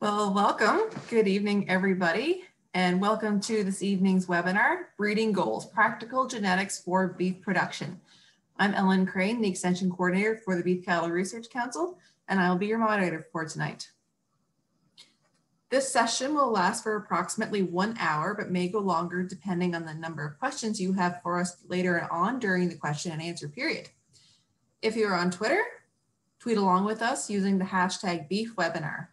Well, welcome. Good evening, everybody, and welcome to this evening's webinar, Breeding Goals, Practical Genetics for Beef Production. I'm Ellen Crane, the Extension Coordinator for the Beef Cattle Research Council, and I will be your moderator for tonight. This session will last for approximately one hour, but may go longer depending on the number of questions you have for us later on during the question and answer period. If you're on Twitter, tweet along with us using the hashtag BeefWebinar.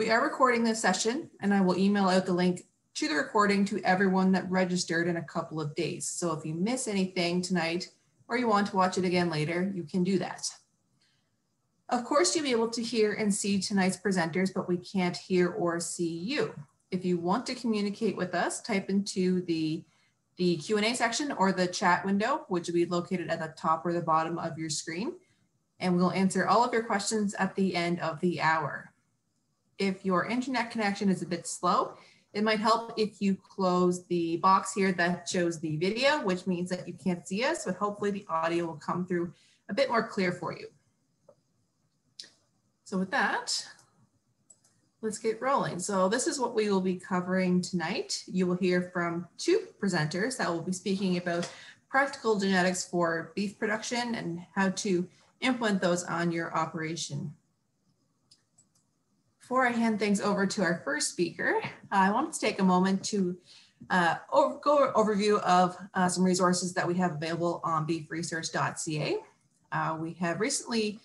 We are recording this session and I will email out the link to the recording to everyone that registered in a couple of days. So if you miss anything tonight or you want to watch it again later, you can do that. Of course, you'll be able to hear and see tonight's presenters, but we can't hear or see you. If you want to communicate with us, type into the, the Q&A section or the chat window, which will be located at the top or the bottom of your screen. And we'll answer all of your questions at the end of the hour if your internet connection is a bit slow, it might help if you close the box here that shows the video, which means that you can't see us, but hopefully the audio will come through a bit more clear for you. So with that, let's get rolling. So this is what we will be covering tonight. You will hear from two presenters that will be speaking about practical genetics for beef production and how to implement those on your operation before I hand things over to our first speaker, I wanted to take a moment to uh, over, go overview of uh, some resources that we have available on beefresearch.ca. Uh, we have recently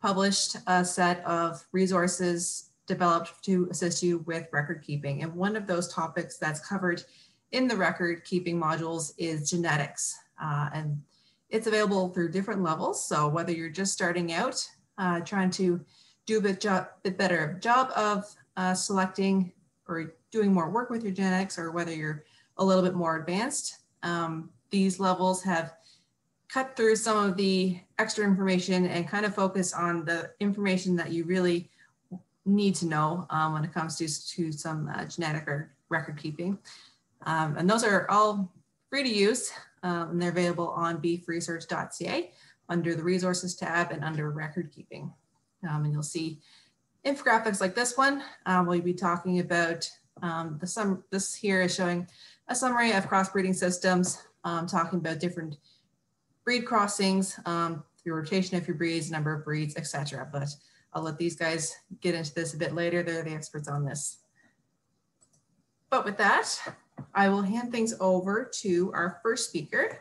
published a set of resources developed to assist you with record keeping. And one of those topics that's covered in the record keeping modules is genetics. Uh, and it's available through different levels. So whether you're just starting out, uh, trying to do a bit, job, bit better job of uh, selecting or doing more work with your genetics or whether you're a little bit more advanced. Um, these levels have cut through some of the extra information and kind of focus on the information that you really need to know um, when it comes to, to some uh, genetic or record keeping. Um, and those are all free to use um, and they're available on beefresearch.ca under the resources tab and under record keeping. Um, and you'll see infographics like this one. Um, we'll be talking about um, the sum. This here is showing a summary of crossbreeding systems, um, talking about different breed crossings, um, your rotation of your breeds, number of breeds, etc. But I'll let these guys get into this a bit later. They're the experts on this. But with that, I will hand things over to our first speaker.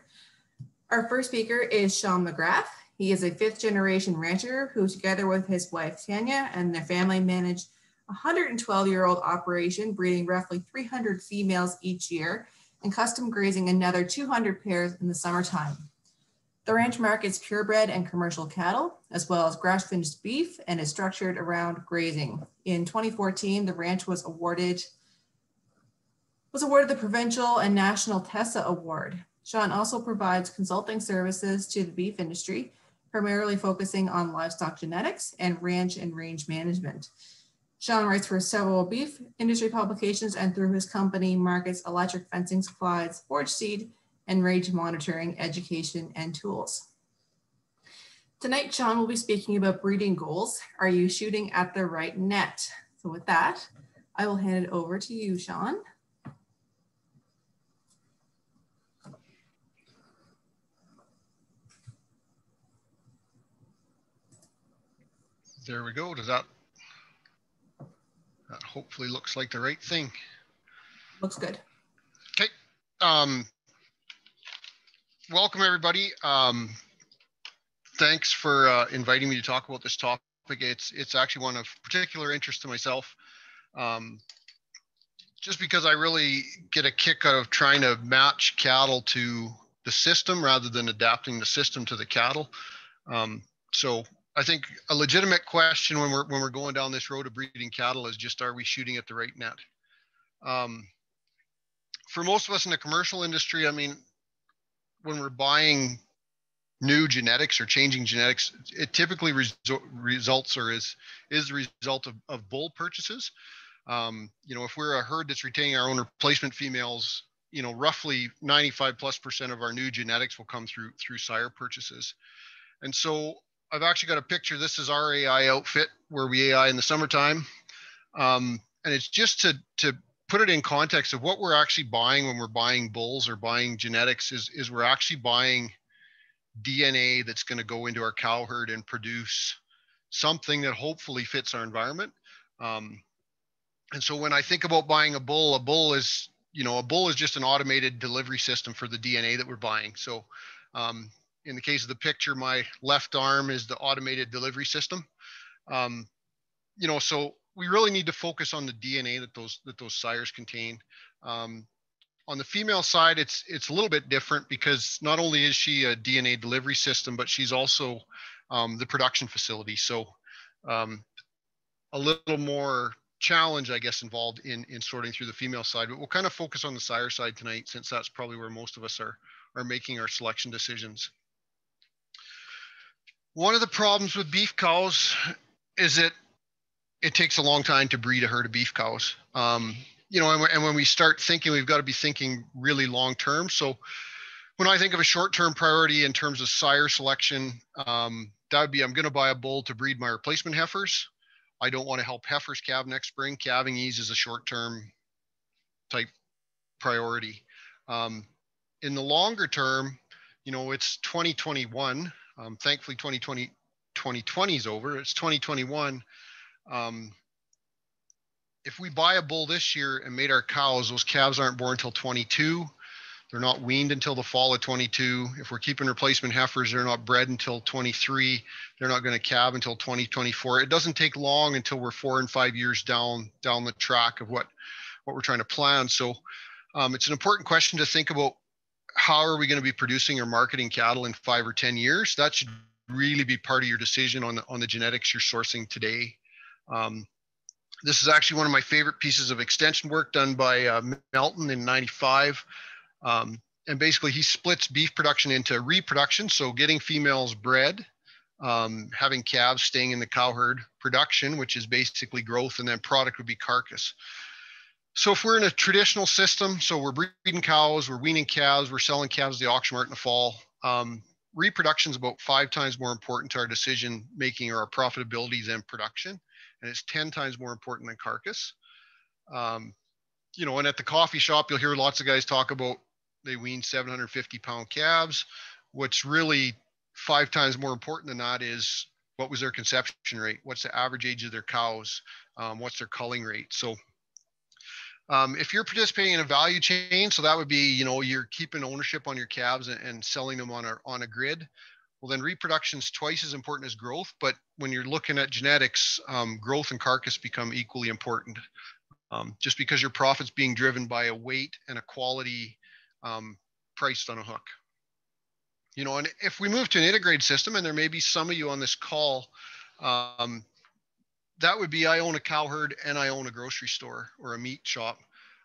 Our first speaker is Sean McGrath. He is a fifth generation rancher who, together with his wife Tanya and their family, manage a 112 year old operation, breeding roughly 300 females each year and custom grazing another 200 pairs in the summertime. The ranch markets purebred and commercial cattle, as well as grass finished beef, and is structured around grazing. In 2014, the ranch was awarded was awarded the provincial and national TESA award. Sean also provides consulting services to the beef industry, primarily focusing on livestock genetics and ranch and range management. Sean writes for several beef industry publications and through his company markets electric fencing supplies, forage seed, and range monitoring, education, and tools. Tonight, Sean will be speaking about breeding goals. Are you shooting at the right net? So with that, I will hand it over to you, Sean. There we go. Does that, that hopefully looks like the right thing. Looks good. Okay. Um, welcome everybody. Um, thanks for uh, inviting me to talk about this topic. It's, it's actually one of particular interest to myself. Um, just because I really get a kick out of trying to match cattle to the system rather than adapting the system to the cattle. Um, so I think a legitimate question when we're when we're going down this road of breeding cattle is just are we shooting at the right net? Um, for most of us in the commercial industry, I mean, when we're buying new genetics or changing genetics, it typically resu- results or is is the result of, of bull purchases. Um, you know, if we're a herd that's retaining our own replacement females, you know, roughly 95 plus percent of our new genetics will come through through sire purchases. And so I've actually got a picture. This is our AI outfit where we AI in the summertime. Um, and it's just to, to put it in context of what we're actually buying when we're buying bulls or buying genetics is, is we're actually buying DNA that's going to go into our cow herd and produce something that hopefully fits our environment. Um, and so when I think about buying a bull, a bull is, you know, a bull is just an automated delivery system for the DNA that we're buying. So um, in the case of the picture, my left arm is the automated delivery system. Um, you know, so we really need to focus on the DNA that those that those sires contain. Um, on the female side, it's it's a little bit different because not only is she a DNA delivery system, but she's also um, the production facility. So um, a little more challenge, I guess, involved in in sorting through the female side. But we'll kind of focus on the sire side tonight, since that's probably where most of us are are making our selection decisions. One of the problems with beef cows is that it takes a long time to breed a herd of beef cows. Um, you know, and, and, when we start thinking, we've got to be thinking really long term. So when I think of a short term priority in terms of sire selection, um, that would be I'm going to buy a bull to breed my replacement heifers. I don't want to help heifers calve next spring. Calving ease is a short term type priority. Um, in the longer term, you know, it's 2021. Um, thankfully, 2020, 2020 is over. It's 2021 um, if we buy a bull this year and made our cows, those calves aren't born until 22. They're not weaned until the fall of 22. If we're keeping replacement heifers, they're not bred until 23. They're not going to calve until 2024. It doesn't take long until we're four and five years down down the track of what what we're trying to plan. So um, it's an important question to think about. How are we going to be producing or marketing cattle in five or 10 years? That should really be part of your decision on the, on the genetics you're sourcing today. Um, this is actually one of my favorite pieces of extension work done by uh, Melton in 95. Um, and basically he splits beef production into reproduction. So getting females bred, um, having calves staying in the cow herd production, which is basically growth and then product would be carcass. So if we're in a traditional system, so we're breeding cows, we're weaning calves, we're selling calves to the auction mart in the fall. Um, reproduction is about five times more important to our decision making or our profitability than production and it's 10 times more important than carcass. Um, you know, and at the coffee shop, you'll hear lots of guys talk about they wean 750 pound calves. What's really five times more important than that is what was their conception rate? What's the average age of their cows? Um, what's their culling rate? So um, if you're participating in a value chain, so that would be, you know, you're keeping ownership on your calves and, and selling them on a, on a grid well then reproduction is twice as important as growth but when you're looking at genetics um, growth and carcass become equally important. Um, just because your profit's being driven by a weight and a quality um, priced on a hook. You know and if we move to an integrated system and there may be some of you on this call um, that would be i own a cow herd and i own a grocery store or a meat shop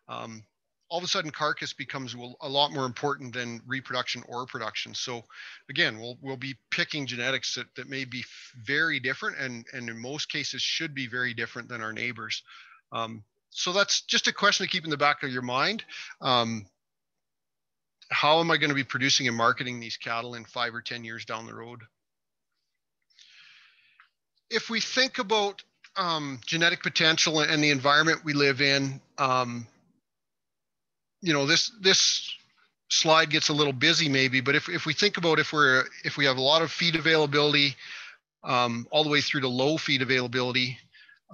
um, all of a sudden carcass becomes a lot more important than reproduction or production. So again, we'll, we'll be picking genetics that, that may be very different and, and in most cases should be very different than our neighbors. Um, so that's just a question to keep in the back of your mind. Um, how am I going to be producing and marketing these cattle in five or 10 years down the road? If we think about um, genetic potential and the environment we live in, um, you know this this slide gets a little busy maybe but if, if we think about if we're if we have a lot of feed availability um, all the way through to low feed availability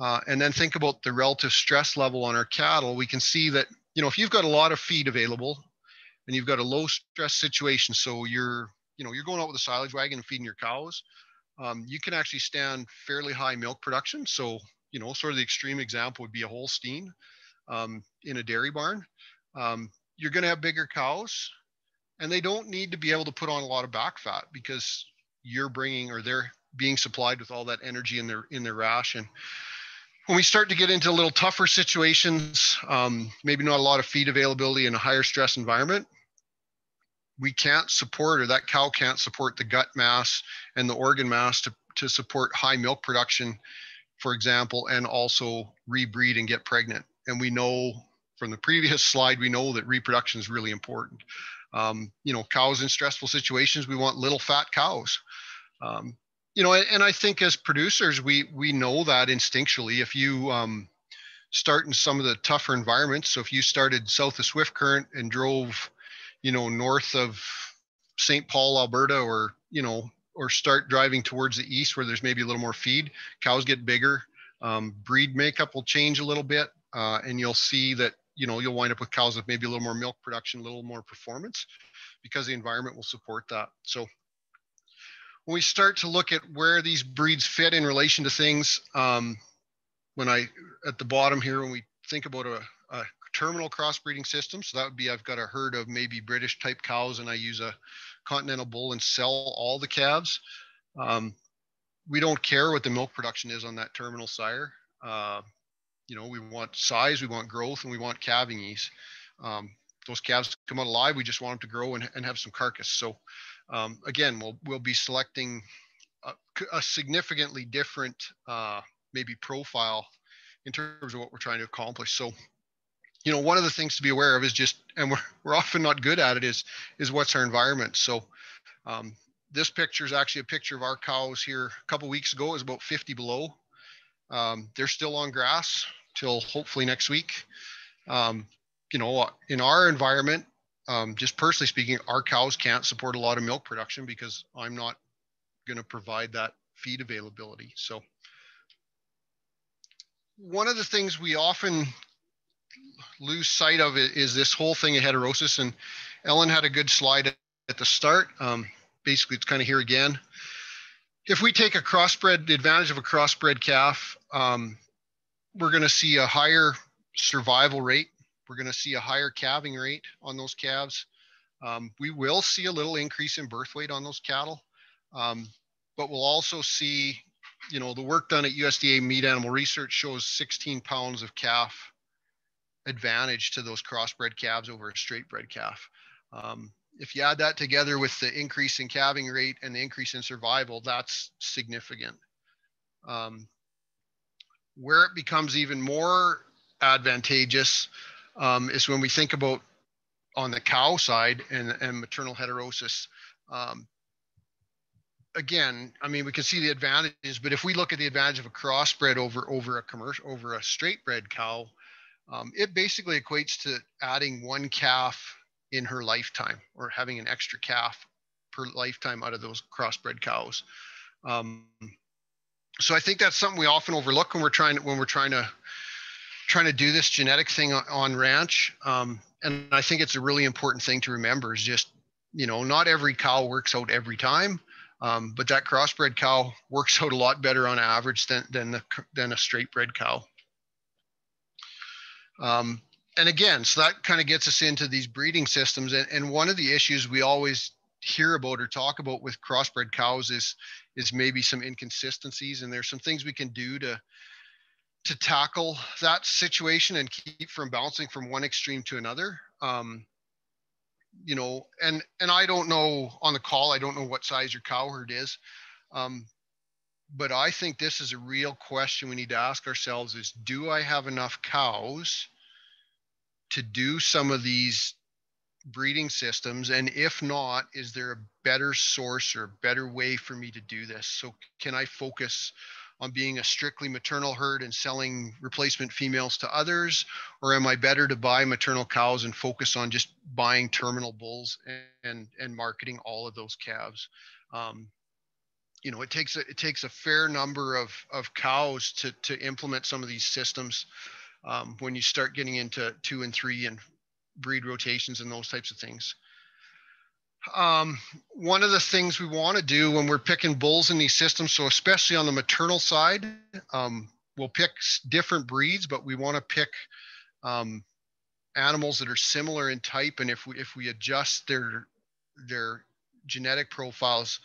uh, and then think about the relative stress level on our cattle we can see that you know if you've got a lot of feed available and you've got a low stress situation so you're you know you're going out with a silage wagon and feeding your cows um, you can actually stand fairly high milk production so you know sort of the extreme example would be a holstein um, in a dairy barn. Um, you're going to have bigger cows and they don't need to be able to put on a lot of back fat because you're bringing or they're being supplied with all that energy in their in their ration when we start to get into a little tougher situations um, maybe not a lot of feed availability in a higher stress environment we can't support or that cow can't support the gut mass and the organ mass to, to support high milk production for example and also rebreed and get pregnant and we know from the previous slide, we know that reproduction is really important. Um, you know, cows in stressful situations, we want little fat cows. Um, you know, and, I think as producers, we we know that instinctually. If you um, start in some of the tougher environments. So if you started south of Swift Current and drove, you know, north of St. Paul, Alberta, or you know, or start driving towards the east where there's maybe a little more feed, cows get bigger. Um, breed makeup will change a little bit, uh, and you'll see that you know you'll wind up with cows with maybe a little more milk production, a little more performance, because the environment will support that. So when we start to look at where these breeds fit in relation to things, um, when I at the bottom here, when we think about a, a terminal crossbreeding system, so that would be I've got a herd of maybe British type cows, and I use a continental bull and sell all the calves. Um, we don't care what the milk production is on that terminal sire. Uh, you know, we want size, we want growth, and we want calving ease. Um, those calves come out alive. We just want them to grow and, and have some carcass. So um, again, we'll we'll be selecting a, a significantly different uh, maybe profile in terms of what we're trying to accomplish. So, you know, one of the things to be aware of is just, and we're, we're often not good at it, is is what's our environment. So, um, this picture is actually a picture of our cows here a couple weeks ago. It was about 50 below. Um, they're still on grass till hopefully next week. Um, you know, in our environment, um, just personally speaking, our cows can't support a lot of milk production because I'm not going to provide that feed availability. So one of the things we often lose sight of is this whole thing of heterosis. And Ellen had a good slide at the start. Um, basically, it's kind of here again. If we take a crossbred, the advantage of a crossbred calf, um, we're going to see a higher survival rate. We're going to see a higher calving rate on those calves. Um, we will see a little increase in birth weight on those cattle, um, but we'll also see you know, the work done at USDA Meat Animal Research shows 16 pounds of calf advantage to those crossbred calves over a straightbred calf. Um, if you add that together with the increase in calving rate and the increase in survival, that's significant. Um, where it becomes even more advantageous um, is when we think about on the cow side and, and maternal heterosis. Um, again, I mean, we can see the advantages, but if we look at the advantage of a crossbred over over a commercial over a straight bred cow, um, it basically equates to adding one calf in her lifetime or having an extra calf per lifetime out of those crossbred cows. Um, so I think that's something we often overlook when we're trying to, when we're trying to trying to do this genetic thing on, ranch. Um, and I think it's a really important thing to remember is just you know not every cow works out every time um, but that crossbred cow works out a lot better on average than, than, the, than a straight bred cow. Um, and again, so that kind of gets us into these breeding systems. And, and one of the issues we always hear about or talk about with crossbred cows is, is maybe some inconsistencies. And there's some things we can do to, to tackle that situation and keep from bouncing from one extreme to another. Um, you know, and and I don't know on the call, I don't know what size your cow herd is. Um, but I think this is a real question we need to ask ourselves is do I have enough cows to do some of these breeding systems? And if not, is there a better source or a better way for me to do this? So can I focus on being a strictly maternal herd and selling replacement females to others? Or am I better to buy maternal cows and focus on just buying terminal bulls and, and, and marketing all of those calves? Um, you know, it takes a, it takes a fair number of, of cows to, to implement some of these systems um, when you start getting into two and three and breed rotations and those types of things um, one of the things we want to do when we're picking bulls in these systems, so especially on the maternal side, um, we'll pick different breeds, but we want to pick um, animals that are similar in type. And if we if we adjust their their genetic profiles,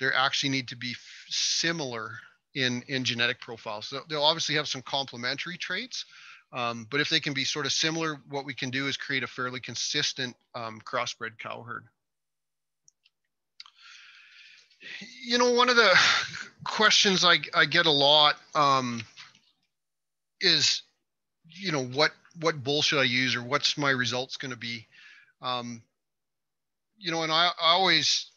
they actually need to be similar in in genetic profiles. So they'll obviously have some complementary traits, um, but if they can be sort of similar, what we can do is create a fairly consistent um, crossbred cow herd you know, one of the questions I, I get a lot um, is, you know, what what bull should I use or what's my results going to be? Um, you know, and I, I always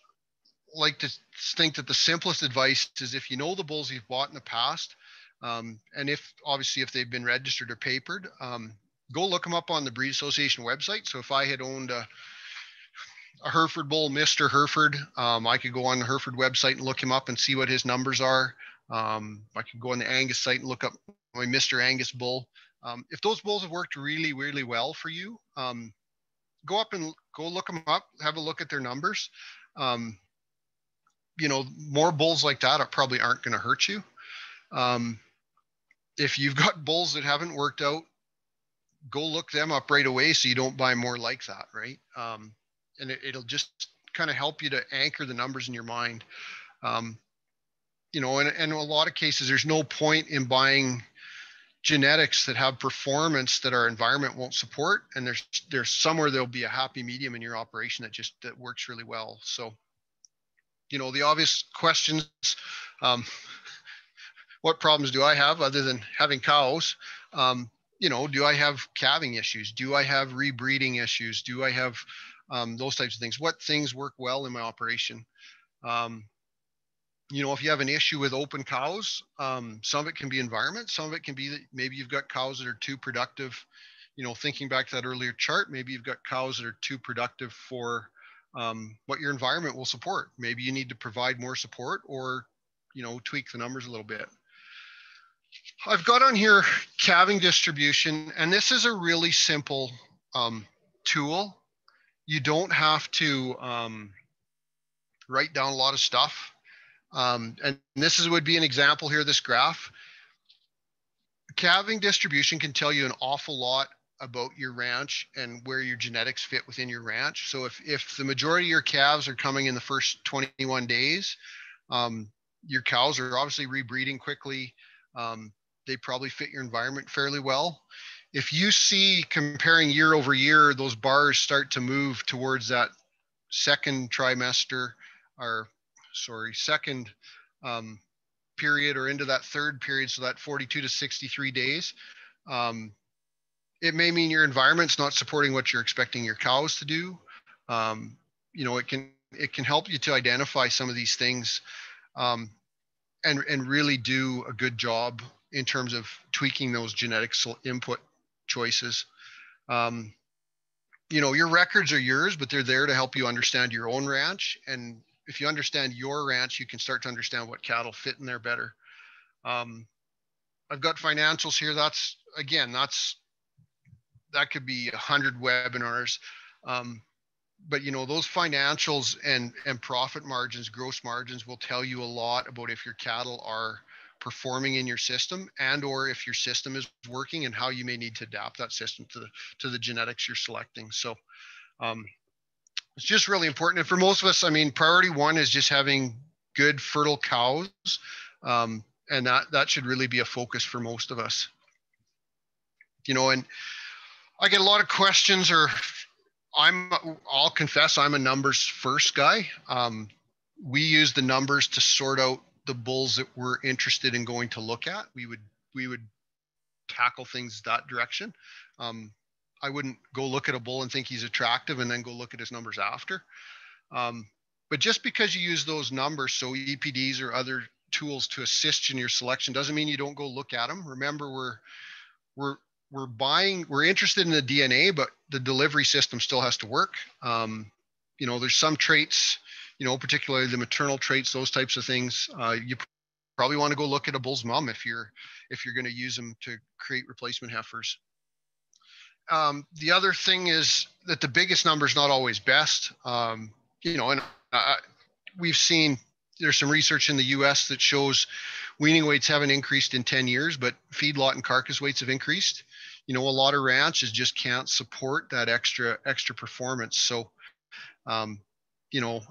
like to think that the simplest advice is if you know the bulls you've bought in the past, Um, and if obviously if they've been registered or papered, um, go look them up on the Breed Association website. So if I had owned a, a Hereford bull, Mr. Hereford, um, I could go on the Hereford website and look him up and see what his numbers are. Um, I could go on the Angus site and look up my Mr. Angus bull. Um, if those bulls have worked really, really well for you, um, go up and go look them up, have a look at their numbers. Um, you know, more bulls like that probably aren't going to hurt you. Um, if you've got bulls that haven't worked out, go look them up right away so you don't buy more like that, right? Um, and it, will just kind of help you to anchor the numbers in your mind. Um, you know, and, and in a lot of cases, there's no point in buying genetics that have performance that our environment won't support. And there's there's somewhere there'll be a happy medium in your operation that just that works really well. So, you know, the obvious questions. Um, what problems do I have other than having cows? Um, you know, do I have calving issues? Do I have rebreeding issues? Do I have um, those types of things? What things work well in my operation? Um, you know, if you have an issue with open cows, um, some of it can be environment. Some of it can be that maybe you've got cows that are too productive. You know, thinking back to that earlier chart, maybe you've got cows that are too productive for um, what your environment will support. Maybe you need to provide more support or, you know, tweak the numbers a little bit. I've got on here calving distribution, and this is a really simple um, tool. You don't have to um, write down a lot of stuff. Um, and this is, would be an example here, this graph. Calving distribution can tell you an awful lot about your ranch and where your genetics fit within your ranch. So if, if the majority of your calves are coming in the first 21 days, um, your cows are obviously rebreeding quickly. Um, they probably fit your environment fairly well. If you see comparing year over year, those bars start to move towards that second trimester or sorry, second um, period or into that third period, so that 42 to 63 days, um, it may mean your environment's not supporting what you're expecting your cows to do. Um, you know, it can it can help you to identify some of these things um, and and really do a good job in terms of tweaking those genetic input choices. Um, you know, your records are yours, but they're there to help you understand your own ranch. And if you understand your ranch, you can start to understand what cattle fit in there better. Um, I've got financials here. That's again, that's that could be a hundred webinars. Um, but you know those financials and and profit margins gross margins will tell you a lot about if your cattle are performing in your system and or if your system is working and how you may need to adapt that system to the to the genetics you're selecting. So um, it's just really important. And for most of us i mean priority one is just having good fertile cows. Um, and that that should really be a focus for most of us. You know and i get a lot of questions or i'm i'll confess i'm a numbers first guy um, we use the numbers to sort out the bulls that we're interested in going to look at, we would we would tackle things that direction. Um, I wouldn't go look at a bull and think he's attractive and then go look at his numbers after. Um, but just because you use those numbers, so EPDs or other tools to assist in your selection, doesn't mean you don't go look at them. Remember, we're we're we're buying, we're interested in the DNA, but the delivery system still has to work. Um, you know, there's some traits you know, particularly the maternal traits, those types of things, uh, you probably want to go look at a bull's mom if you're if you're going to use them to create replacement heifers. Um, the other thing is that the biggest number is not always best. Um, you know, and we've seen there's some research in the U.S. that shows weaning weights haven't increased in 10 years, but feedlot and carcass weights have increased. You know, a lot of ranches just can't support that extra extra performance. So, um, you know,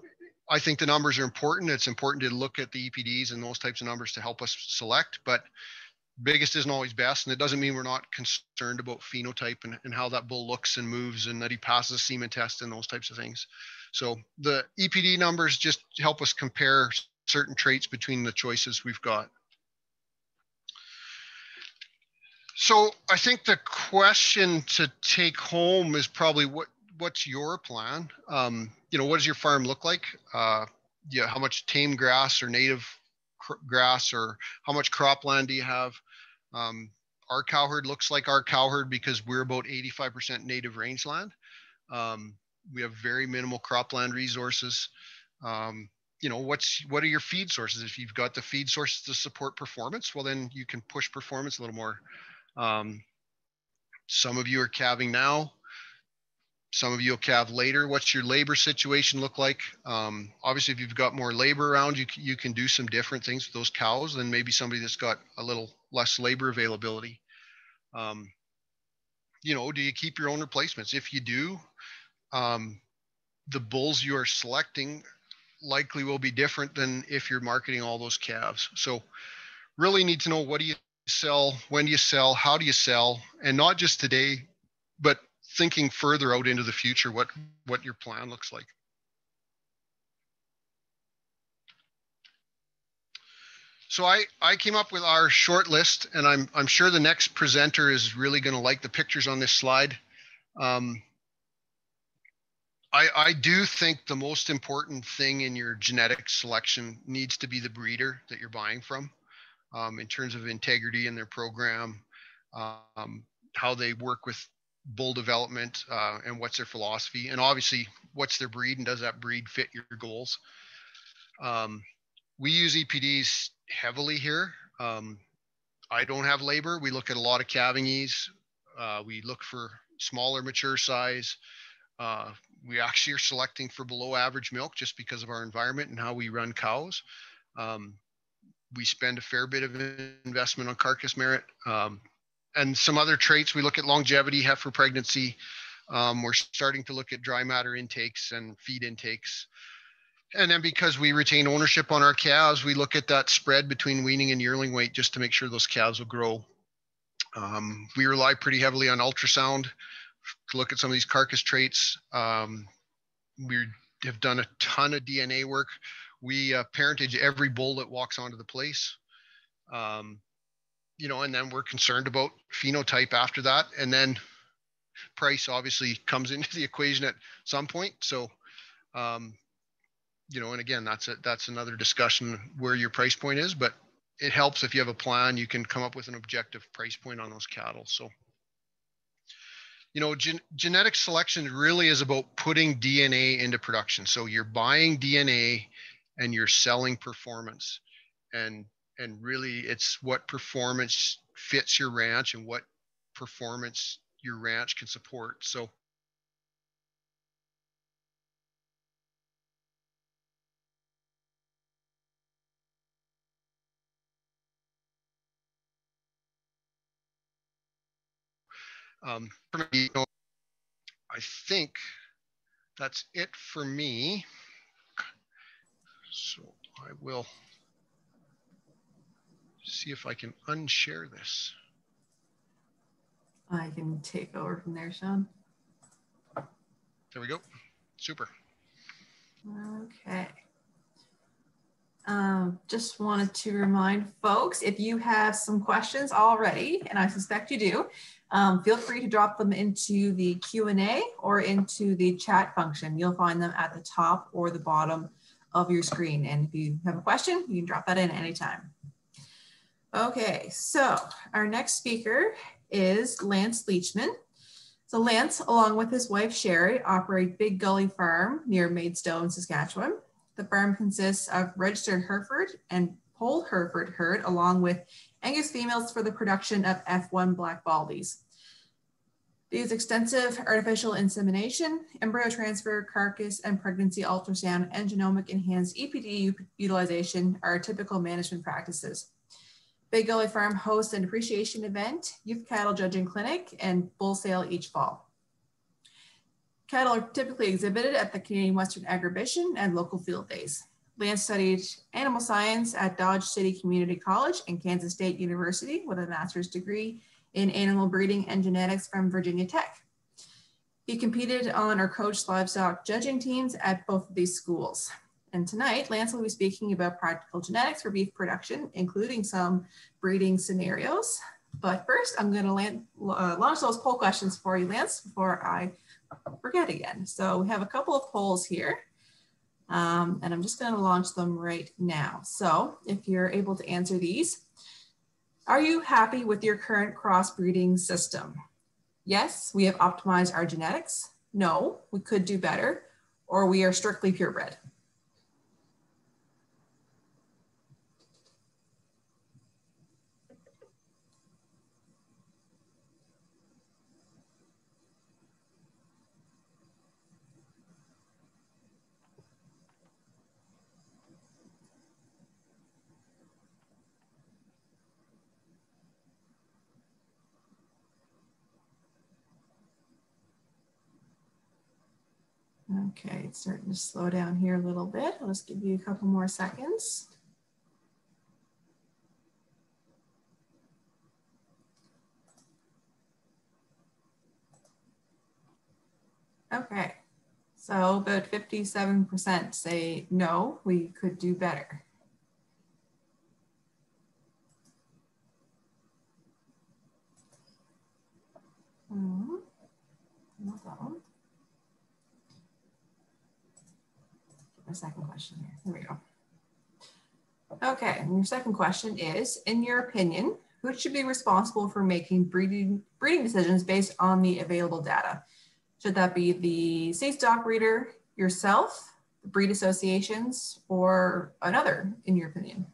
I think the numbers are important. It's important to look at the EPDs and those types of numbers to help us select, but biggest isn't always best. And it doesn't mean we're not concerned about phenotype and, and how that bull looks and moves and that he passes a semen test and those types of things. So the EPD numbers just help us compare certain traits between the choices we've got. So I think the question to take home is probably what what's your plan? Um, you know, what does your farm look like? Uh, yeah, how much tame grass or native grass or how much cropland do you have. Um, our cow herd looks like our cow herd because we're about 85% native rangeland. Um, we have very minimal cropland resources. Um, you know, what's what are your feed sources? If you've got the feed sources to support performance, well, then you can push performance a little more. Um, some of you are calving now. Some of you will calve later. What's your labor situation look like? Um, obviously, if you've got more labor around, you, you can do some different things with those cows than maybe somebody that's got a little less labor availability. Um, you know, do you keep your own replacements? If you do, um, the bulls you are selecting likely will be different than if you're marketing all those calves. So really need to know what do you sell, when do you sell, how do you sell, and not just today, but thinking further out into the future, what, what your plan looks like. So I, I came up with our short list and I'm, I'm sure the next presenter is really going to like the pictures on this slide. Um, I, I do think the most important thing in your genetic selection needs to be the breeder that you're buying from um, in terms of integrity in their program, um, how they work with bull development uh, and what's their philosophy. And obviously what's their breed and does that breed fit your goals? Um, we use epds heavily here. Um, i don't have labor. We look at a lot of calving ease uh, we look for smaller mature size. Uh, we actually are selecting for below average milk just because of our environment and how we run cows. Um, we spend a fair bit of investment on carcass merit um, and some other traits. We look at longevity, heifer pregnancy. Um, we're starting to look at dry matter intakes and feed intakes. And then because we retain ownership on our calves, we look at that spread between weaning and yearling weight just to make sure those calves will grow. Um, we rely pretty heavily on ultrasound to look at some of these carcass traits. Um, we have done a ton of DNA work. We uh, parentage every bull that walks onto the place. Um, you know, and then we're concerned about phenotype after that. And then price obviously comes into the equation at some point. So, um, you know, and again, that's a, that's another discussion where your price point is, but it helps if you have a plan, you can come up with an objective price point on those cattle. So, you know, gen- genetic selection really is about putting DNA into production. So you're buying DNA and you're selling performance. And and really it's what performance fits your ranch and what performance your ranch can support. So um, I think that's it for me. So I will see if I can unshare this. I can take over from there, Sean. There we go. Super. Okay. Um, just wanted to remind folks, if you have some questions already, and I suspect you do, um, feel free to drop them into the Q&A or into the chat function. You'll find them at the top or the bottom of your screen. And if you have a question, you can drop that in anytime. Okay, so our next speaker is Lance Leachman. So Lance, along with his wife Sherry, operate Big Gully Farm near Maidstone, Saskatchewan. The farm consists of registered Hereford and Poll Hereford herd, along with Angus females for the production of F1 black baldies. Use extensive artificial insemination, embryo transfer, carcass and pregnancy ultrasound, and genomic enhanced EPD utilization are typical management practices. Big Gully Farm hosts an appreciation event, youth cattle judging clinic, and bull sale each fall. Cattle are typically exhibited at the Canadian Western Agribition and local field days. Lance studied animal science at Dodge City Community College and Kansas State University with a master's degree in animal breeding and genetics from Virginia Tech. He competed on or coached livestock judging teams at both of these schools. And tonight, Lance will be speaking about practical genetics for beef production, including some breeding scenarios. But first, I'm going to uh, launch those poll questions for you, Lance, before I forget again. So we have a couple of polls here. Um, and I'm just going to launch them right now. So if you're able to answer these, are you happy with your current crossbreeding system? Yes, we have optimized our genetics. No, we could do better, or we are strictly purebred. Okay, it's starting to slow down here a little bit. I'll just give you a couple more seconds. Okay, so about 57% say no, we could do better. Mm -hmm. Not that one. my second question here. There we go. Okay, and your second question is, in your opinion, who should be responsible for making breeding, breeding decisions based on the available data? Should that be the seedstock breeder, yourself, the breed associations, or another, in your opinion?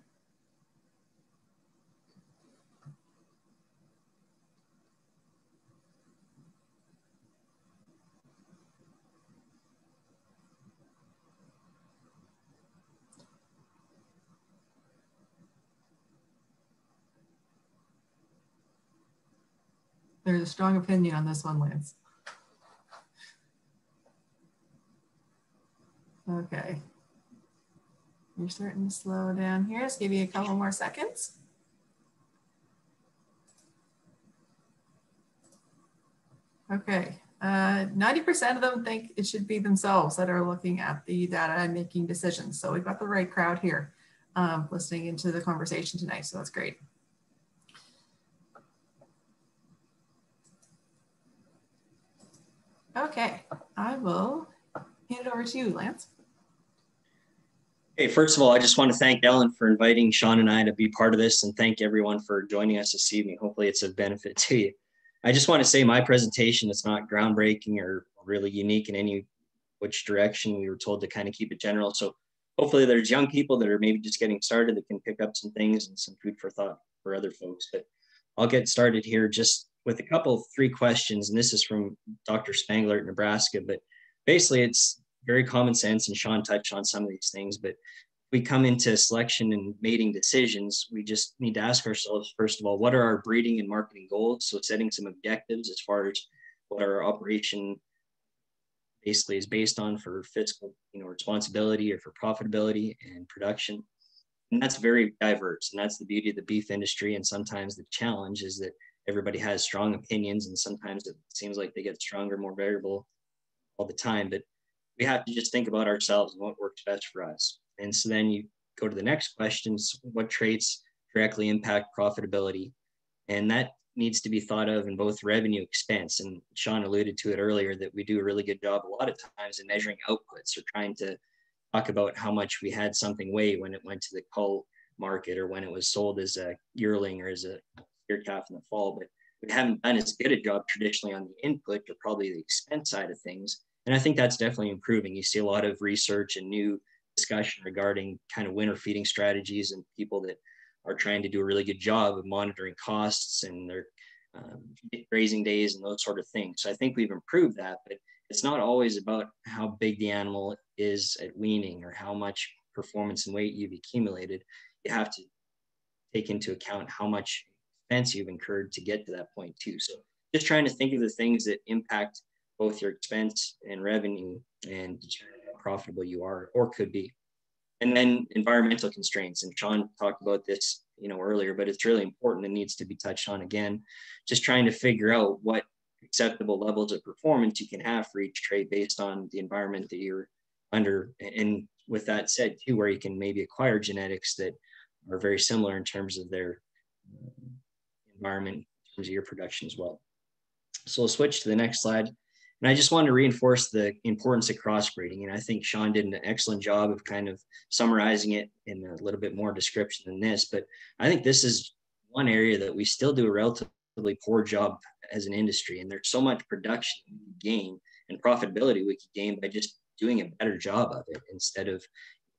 There's a strong opinion on this one, Lance. Okay. You're starting to slow down here. Let's give you a couple more seconds. Okay, 90% uh, of them think it should be themselves that are looking at the data and making decisions. So we've got the right crowd here um, listening into the conversation tonight. So that's great. Okay, I will hand it over to you, Lance. Hey, first of all, I just want to thank Ellen for inviting Sean and I to be part of this and thank everyone for joining us this evening. Hopefully it's of benefit to you. I just want to say my presentation is not groundbreaking or really unique in any which direction. We were told to kind of keep it general. So hopefully there's young people that are maybe just getting started that can pick up some things and some food for thought for other folks. But I'll get started here just with a couple three questions, and this is from Dr. Spangler at Nebraska, but basically it's very common sense, and Sean touched on some of these things, but we come into selection and mating decisions, we just need to ask ourselves, first of all, what are our breeding and marketing goals? So setting some objectives as far as what our operation basically is based on for fiscal, you know, responsibility or for profitability and production. And that's very diverse. And that's the beauty of the beef industry. And sometimes the challenge is that everybody has strong opinions and sometimes it seems like they get stronger more variable all the time but we have to just think about ourselves and what works best for us. And so then you go to the next questions what traits directly impact profitability? And that needs to be thought of in both revenue expense and sean alluded to it earlier that we do a really good job a lot of times in measuring outputs or trying to talk about how much we had something weigh when it went to the cull market or when it was sold as a yearling or as a year calf in the fall, but we haven't done as good a job traditionally on the input or probably the expense side of things. And I think that's definitely improving. You see a lot of research and new discussion regarding kind of winter feeding strategies and people that are trying to do a really good job of monitoring costs and their um, grazing days and those sort of things. So I think we've improved that, but it's not always about how big the animal is at weaning or how much performance and weight you've accumulated. You have to take into account how much expense you've incurred to get to that point too. So just trying to think of the things that impact both your expense and revenue and how profitable you are or could be. And then environmental constraints. And Sean talked about this, you know, earlier, but it's really important and needs to be touched on again. Just trying to figure out what acceptable levels of performance you can have for each trade based on the environment that you're under. And with that said, too, where you can maybe acquire genetics that are very similar in terms of their environment in terms of your production as well. So we'll switch to the next slide. And I just wanted to reinforce the importance of crossbreeding. And I think Sean did an excellent job of kind of summarizing it in a little bit more description than this. But I think this is one area that we still do a relatively poor job as an industry. And there's so much production gain and profitability we could gain by just doing a better job of it instead of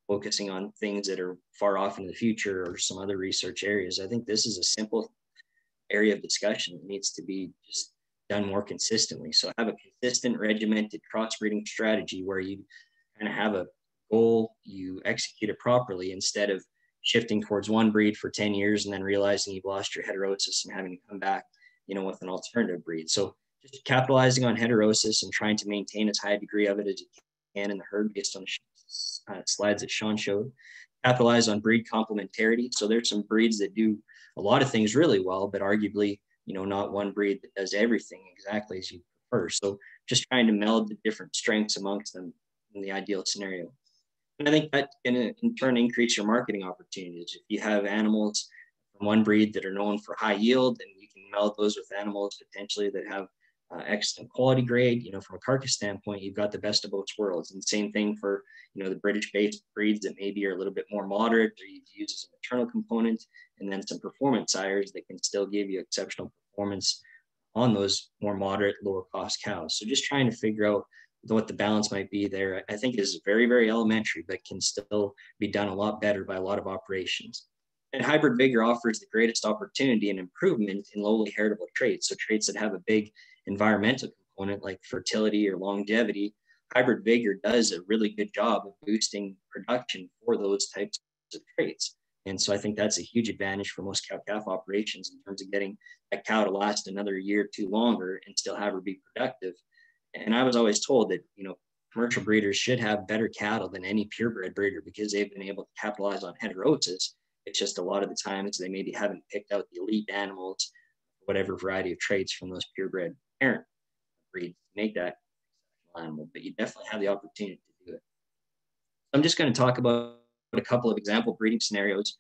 focusing on things that are far off in the future or some other research areas. I think this is a simple area of discussion that needs to be just done more consistently. So have a consistent, regimented crossbreeding strategy where you kind of have a goal, you execute it properly instead of shifting towards one breed for 10 years and then realizing you've lost your heterosis and having to come back, you know, with an alternative breed. So just capitalizing on heterosis and trying to maintain as high a degree of it as you can in the herd based on the uh, slides that Sean showed. Capitalize on breed complementarity. So there's some breeds that do a lot of things really well, but arguably, you know, not one breed that does everything exactly as you prefer. So just trying to meld the different strengths amongst them in the ideal scenario. And I think that can uh, in turn increase your marketing opportunities. If you have animals from one breed that are known for high yield, and you can meld those with animals potentially that have uh, excellent quality grade. You know, from a carcass standpoint, you've got the best of both worlds. And same thing for, you know, the British-based breeds that maybe are a little bit more moderate, or you use as a maternal component, and then some performance sires that can still give you exceptional performance on those more moderate, lower cost cows. So just trying to figure out what the balance might be there, I think is very, very elementary, but can still be done a lot better by a lot of operations. And hybrid vigor offers the greatest opportunity and improvement in lowly heritable traits. So traits that have a big environmental component like fertility or longevity, hybrid vigor does a really good job of boosting production for those types of traits. And so I think that's a huge advantage for most cow calf operations in terms of getting that cow to last another year or two longer and still have her be productive. And I was always told that, you know, commercial breeders should have better cattle than any purebred breeder because they've been able to capitalize on heterosis. It's just a lot of the times they maybe haven't picked out the elite animals, whatever variety of traits from those purebred parent breed to make that animal, but you definitely have the opportunity to do it. I'm just going to talk about a couple of example breeding scenarios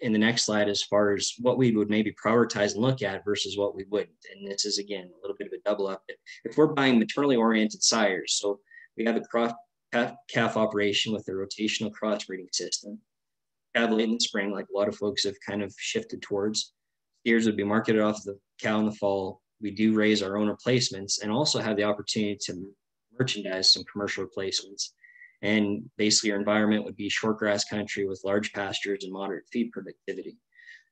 in the next slide as far as what we would maybe prioritize and look at versus what we wouldn't. And this is again a little bit of a double up. If we're buying maternally oriented sires, so we have a cross calf, operation with a rotational crossbreeding system, calf late in the spring, like a lot of folks have kind of shifted towards. Steers would be marketed off the cow in the fall, we do raise our own replacements and also have the opportunity to merchandise some commercial replacements. And basically, our environment would be short grass country with large pastures and moderate feed productivity.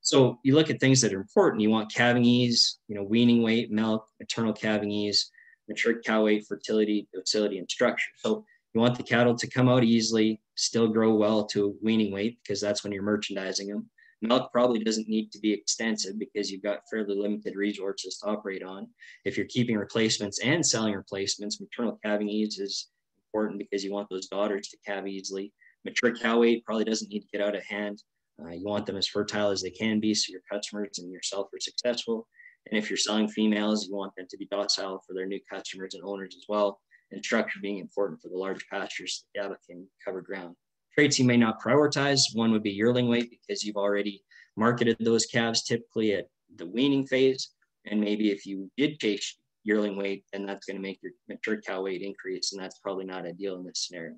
So you look at things that are important. You want calving ease, you know, weaning weight, milk, maternal calving ease, mature cow weight, fertility, docility, and structure. So you want the cattle to come out easily, still grow well to weaning weight because that's when you're merchandising them. Milk probably doesn't need to be extensive because you've got fairly limited resources to operate on. If you're keeping replacements and selling replacements, maternal calving ease is important because you want those daughters to calve easily. Mature cow weight probably doesn't need to get out of hand. Uh, you want them as fertile as they can be so your customers and yourself are successful. And if you're selling females, you want them to be docile for their new customers and owners as well. And structure being important for the large pastures that GABA can cover ground. Traits you may not prioritize, one would be yearling weight because you've already marketed those calves typically at the weaning phase. And maybe if you did chase yearling weight, then that's going to make your mature cow weight increase. And that's probably not ideal in this scenario.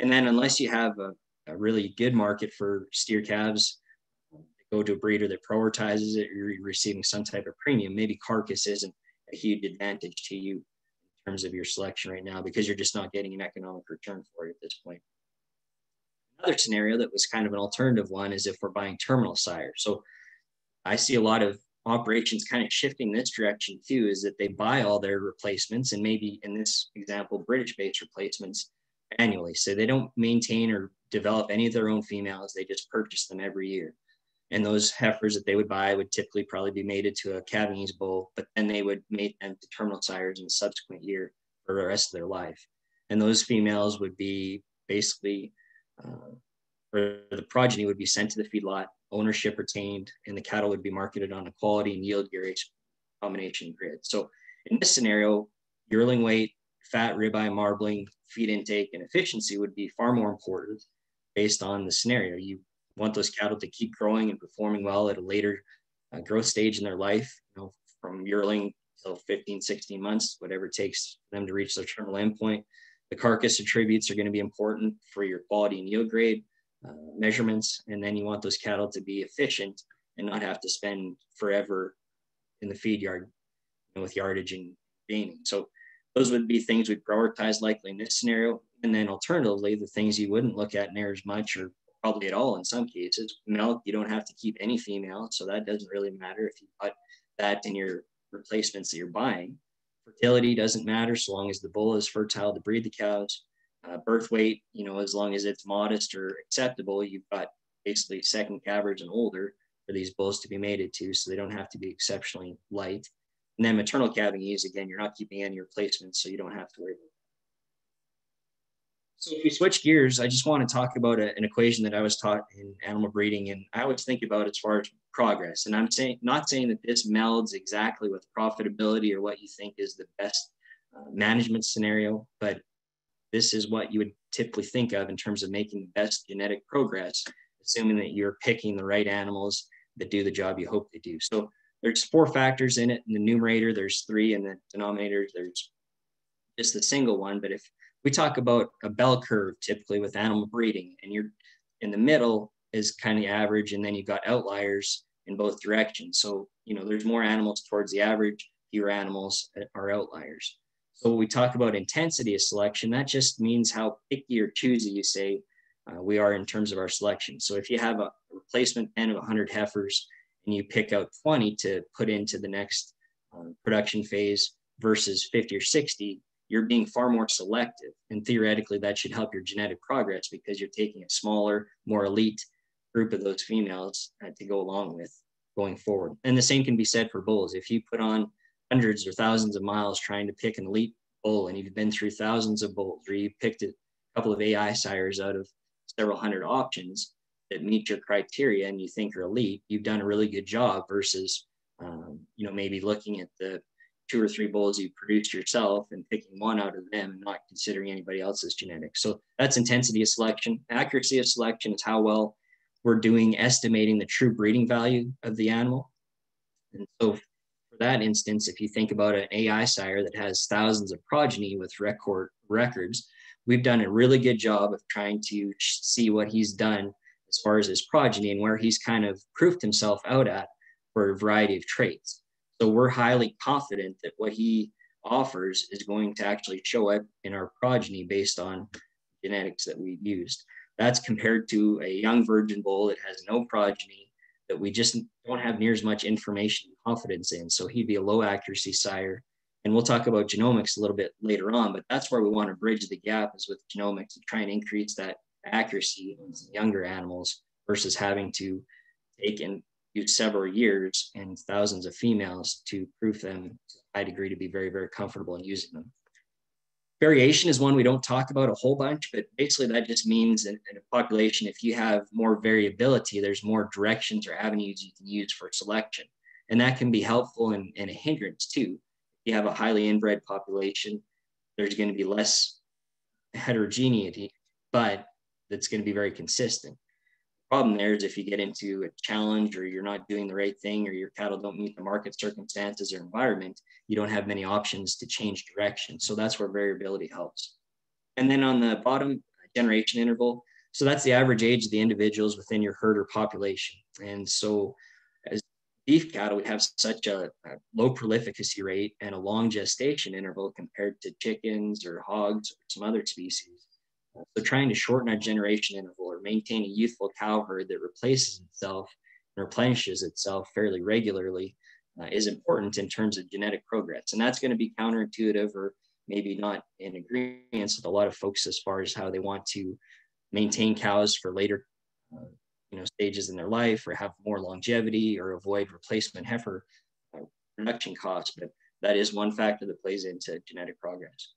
And then unless you have a, a really good market for steer calves, go to a breeder that prioritizes it, you're receiving some type of premium. Maybe carcass isn't a huge advantage to you in terms of your selection right now because you're just not getting an economic return for it at this point. Another scenario that was kind of an alternative one is if we're buying terminal sire. So I see a lot of operations kind of shifting this direction too, is that they buy all their replacements and maybe in this example, British based replacements annually. So they don't maintain or develop any of their own females. They just purchase them every year. And those heifers that they would buy would typically probably be mated to a calving bull, but then they would mate them to terminal sires in the subsequent year for the rest of their life. And those females would be basically uh, or the progeny would be sent to the feedlot, ownership retained, and the cattle would be marketed on a quality and yield grade combination grid. So in this scenario, yearling weight, fat, ribeye, marbling, feed intake, and efficiency would be far more important based on the scenario. You want those cattle to keep growing and performing well at a later uh, growth stage in their life, you know, from yearling until 15, 16 months, whatever it takes for them to reach their terminal endpoint. The carcass attributes are going to be important for your quality and yield grade uh, measurements. And then you want those cattle to be efficient and not have to spend forever in the feed yard with yardage and gaining. So those would be things we'd prioritize likely in this scenario. And then alternatively, the things you wouldn't look at near as much or probably at all in some cases. Milk, you don't have to keep any female. So that doesn't really matter if you put that in your replacements that you're buying. Fertility doesn't matter so long as the bull is fertile to breed the cows. Uh, birth weight, you know, as long as it's modest or acceptable, you've got basically second calvers and older for these bulls to be mated to, so they don't have to be exceptionally light. And then maternal calving ease, again, you're not keeping any replacements, so you don't have to worry about so if we switch gears, I just want to talk about a, an equation that I was taught in animal breeding, and I always think about as far as progress. And I'm saying not saying that this melds exactly with profitability or what you think is the best uh, management scenario, but this is what you would typically think of in terms of making the best genetic progress, assuming that you're picking the right animals that do the job you hope they do. So there's four factors in it. In the numerator, there's three, and the denominator, there's just the single one. But if we talk about a bell curve typically with animal breeding, and you're in the middle is kind of average, and then you've got outliers in both directions. So, you know, there's more animals towards the average, fewer animals are outliers. So, when we talk about intensity of selection, that just means how picky or choosy you say uh, we are in terms of our selection. So, if you have a replacement pen of 100 heifers and you pick out 20 to put into the next uh, production phase versus 50 or 60, you're being far more selective. And theoretically, that should help your genetic progress because you're taking a smaller, more elite group of those females uh, to go along with going forward. And the same can be said for bulls. If you put on hundreds or thousands of miles trying to pick an elite bull and you've been through thousands of bulls or you picked a couple of AI sires out of several hundred options that meet your criteria and you think are elite, you've done a really good job versus, um, you know, maybe looking at the two or three bulls you produced yourself and picking one out of them and not considering anybody else's genetics. So that's intensity of selection. Accuracy of selection is how well we're doing estimating the true breeding value of the animal. And so for that instance, if you think about an AI sire that has thousands of progeny with record records, we've done a really good job of trying to see what he's done as far as his progeny and where he's kind of proofed himself out at for a variety of traits. So we're highly confident that what he offers is going to actually show up in our progeny based on genetics that we've used. That's compared to a young virgin bull that has no progeny that we just don't have near as much information and confidence in. So he'd be a low accuracy sire. And we'll talk about genomics a little bit later on, but that's where we want to bridge the gap is with genomics and try and increase that accuracy in younger animals versus having to take used several years and thousands of females to proof them to a high degree to be very, very comfortable in using them. Variation is one we don't talk about a whole bunch, but basically that just means in, in a population, if you have more variability, there's more directions or avenues you can use for selection. And that can be helpful and, and a hindrance too. If you have a highly inbred population, there's going to be less heterogeneity, but that's going to be very consistent problem there is if you get into a challenge or you're not doing the right thing or your cattle don't meet the market circumstances or environment, you don't have many options to change direction. So that's where variability helps. And then on the bottom generation interval, so that's the average age of the individuals within your herd or population. And so as beef cattle, we have such a, a low prolificacy rate and a long gestation interval compared to chickens or hogs or some other species so trying to shorten our generation interval or maintain a youthful cow herd that replaces itself and replenishes itself fairly regularly uh, is important in terms of genetic progress. And that's going to be counterintuitive or maybe not in agreement with a lot of folks as far as how they want to maintain cows for later uh, you know stages in their life or have more longevity or avoid replacement heifer uh, production costs but that is one factor that plays into genetic progress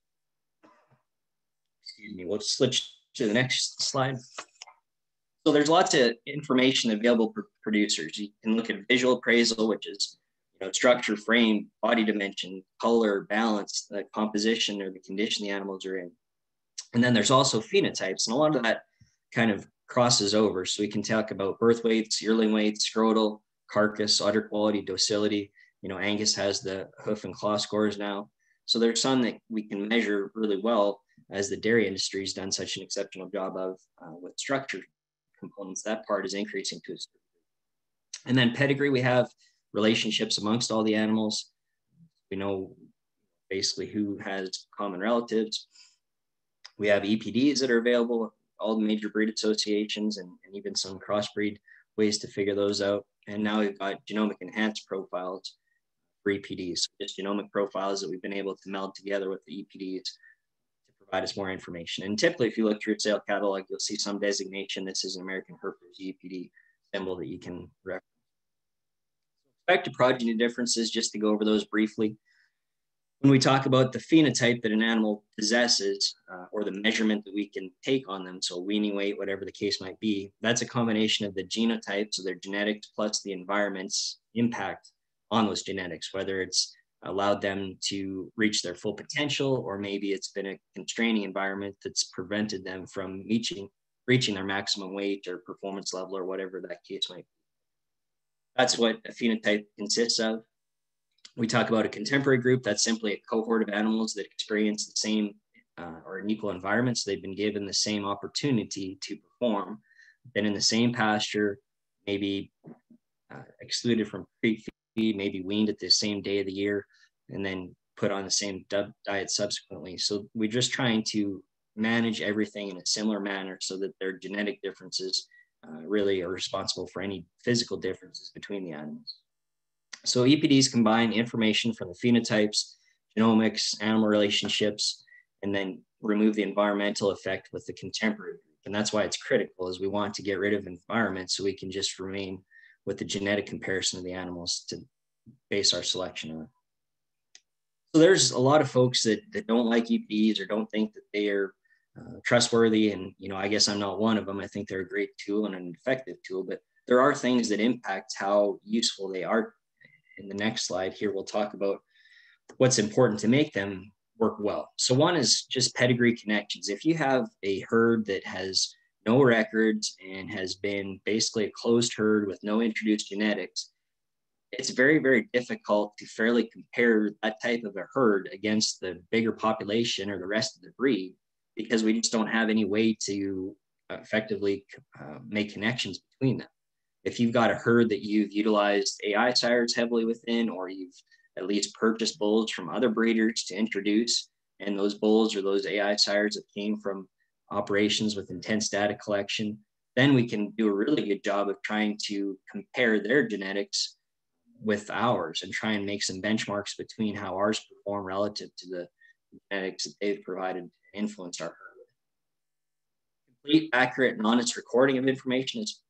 excuse me, we'll switch to the next slide. So there's lots of information available for producers. You can look at visual appraisal, which is you know, structure, frame, body dimension, color, balance, the composition or the condition the animals are in. And then there's also phenotypes, and a lot of that kind of crosses over. So we can talk about birth weights, yearling weights, scrotal, carcass, udder quality, docility, You know, Angus has the hoof and claw scores now. So there's some that we can measure really well as the dairy industry has done such an exceptional job of uh, with structure components. That part is increasing to. And then pedigree, we have relationships amongst all the animals. We know basically who has common relatives. We have EPDs that are available, all the major breed associations, and, and even some crossbreed ways to figure those out. And now we've got genomic enhanced profiles for EPDs, just genomic profiles that we've been able to meld together with the EPDs provide us more information. And typically, if you look through sale catalog, you'll see some designation. This is an American Hereford's EPD symbol that you can reference. Back to progeny differences, just to go over those briefly when we talk about the phenotype that an animal possesses uh, or the measurement that we can take on them, so weaning weight, whatever the case might be, that's a combination of the genotypes, so their genetics plus the environment's impact on those genetics, whether it's allowed them to reach their full potential or maybe it's been a constraining environment that's prevented them from reaching reaching their maximum weight or performance level or whatever that case might be. That's what a phenotype consists of. We talk about a contemporary group that's simply a cohort of animals that experience the same uh, or an equal environment. So they've been given the same opportunity to perform, been in the same pasture, maybe uh, excluded from feed, maybe weaned at the same day of the year, and then put on the same diet subsequently. So we're just trying to manage everything in a similar manner so that their genetic differences uh, really are responsible for any physical differences between the animals. So EPDs combine information from the phenotypes, genomics, animal relationships, and then remove the environmental effect with the contemporary group. And that's why it's critical is we want to get rid of environment so we can just remain with the genetic comparison of the animals to base our selection on. So there's a lot of folks that, that don't like EPDs or don't think that they are uh, trustworthy. And, you know, I guess I'm not one of them. I think they're a great tool and an effective tool, but there are things that impact how useful they are in the next slide here, we'll talk about what's important to make them work well. So one is just pedigree connections. If you have a herd that has no records and has been basically a closed herd with no introduced genetics, it's very, very difficult to fairly compare that type of a herd against the bigger population or the rest of the breed because we just don't have any way to effectively uh, make connections between them. If you've got a herd that you've utilized AI sires heavily within, or you've at least purchased bulls from other breeders to introduce, and those bulls or those AI sires that came from operations with intense data collection, then we can do a really good job of trying to compare their genetics with ours and try and make some benchmarks between how ours perform relative to the genetics that they've provided to influence our herd. Complete, accurate, and honest recording of information is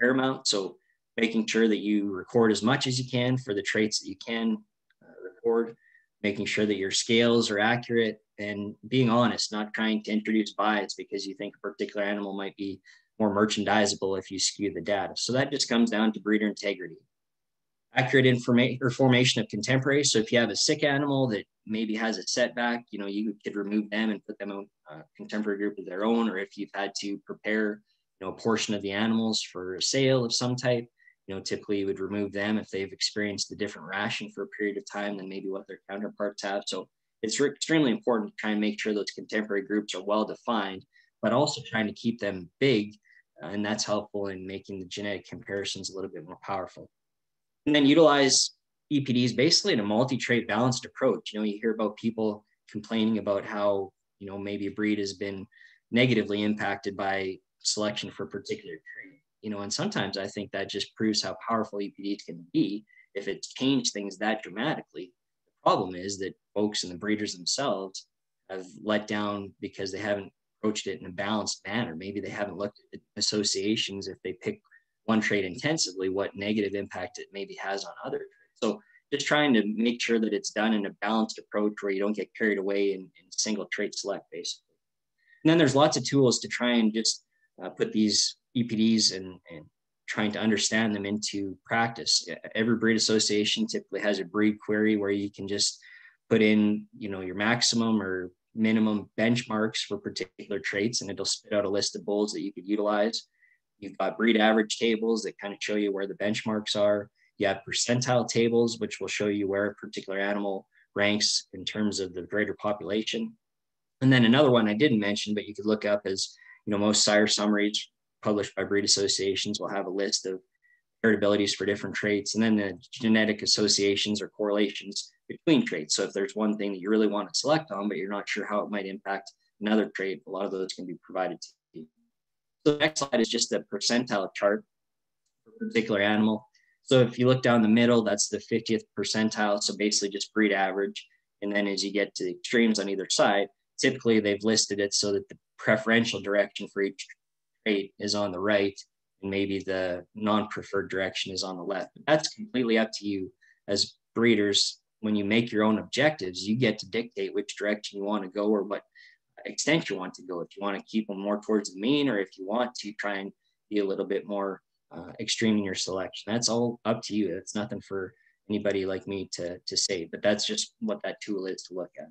paramount. So making sure that you record as much as you can for the traits that you can uh, record, making sure that your scales are accurate and being honest, not trying to introduce bias because you think a particular animal might be more merchandisable if you skew the data. So that just comes down to breeder integrity. Accurate information or formation of contemporary. So if you have a sick animal that maybe has a setback, you know, you could remove them and put them in a contemporary group of their own, or if you've had to prepare you know, a portion of the animals for a sale of some type. You know, typically you would remove them if they've experienced a different ration for a period of time than maybe what their counterparts have. So it's extremely important to try and make sure those contemporary groups are well defined, but also trying to keep them big. Uh, and that's helpful in making the genetic comparisons a little bit more powerful. And then utilize EPDs basically in a multi-trait balanced approach. You know, you hear about people complaining about how, you know, maybe a breed has been negatively impacted by selection for a particular trait. You know, and sometimes I think that just proves how powerful EPDs can be if it's changed things that dramatically. The problem is that folks and the breeders themselves have let down because they haven't approached it in a balanced manner. Maybe they haven't looked at the associations if they pick one trait intensively, what negative impact it maybe has on other. So just trying to make sure that it's done in a balanced approach where you don't get carried away in, in single trait select, basically. And then there's lots of tools to try and just uh, put these EPDs and, and trying to understand them into practice. Every breed association typically has a breed query where you can just put in, you know, your maximum or minimum benchmarks for particular traits, and it'll spit out a list of bulls that you could utilize. You've got breed average tables that kind of show you where the benchmarks are. You have percentile tables, which will show you where a particular animal ranks in terms of the greater population. And then another one I didn't mention, but you could look up is, you know, most sire summaries published by breed associations will have a list of heritabilities for different traits, and then the genetic associations or correlations between traits. So if there's one thing that you really want to select on, but you're not sure how it might impact another trait, a lot of those can be provided to you. So the next slide is just a percentile chart for a particular animal. So if you look down the middle, that's the 50th percentile. So basically just breed average. And then as you get to the extremes on either side, typically they've listed it so that the preferential direction for each is on the right and maybe the non-preferred direction is on the left. But that's completely up to you as breeders. When you make your own objectives, you get to dictate which direction you want to go or what extent you want to go. If you want to keep them more towards the mean, or if you want to try and be a little bit more uh, extreme in your selection, that's all up to you. It's nothing for anybody like me to, to say, but that's just what that tool is to look at.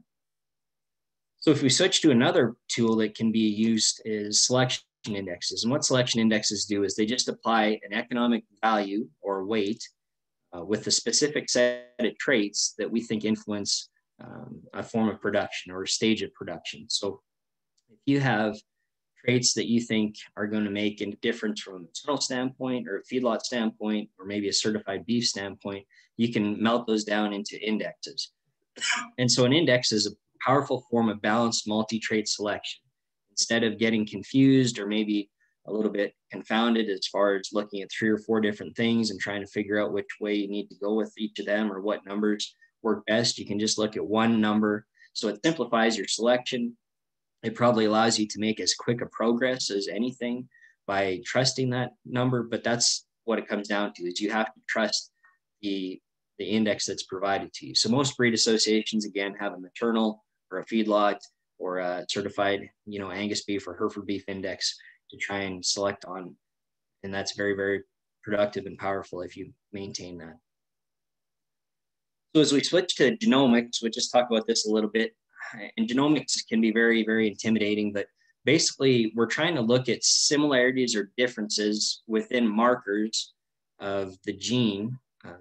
So if we switch to another tool that can be used is selection indexes. And what selection indexes do is they just apply an economic value or weight uh, with a specific set of traits that we think influence um, a form of production or a stage of production. So if you have traits that you think are going to make a difference from a maternal standpoint or a feedlot standpoint, or maybe a certified beef standpoint, you can melt those down into indexes. And so an index is a powerful form of balanced multi-trait selection. Instead of getting confused or maybe a little bit confounded as far as looking at three or four different things and trying to figure out which way you need to go with each of them or what numbers work best. You can just look at one number. So it simplifies your selection. It probably allows you to make as quick a progress as anything by trusting that number. But that's what it comes down to is you have to trust the, the index that's provided to you. So most breed associations, again, have a maternal or a feedlot or a certified, you know, Angus beef or Hereford beef index to try and select on. And that's very, very productive and powerful if you maintain that. So as we switch to genomics, we'll just talk about this a little bit. And genomics can be very, very intimidating, but basically we're trying to look at similarities or differences within markers of the gene uh,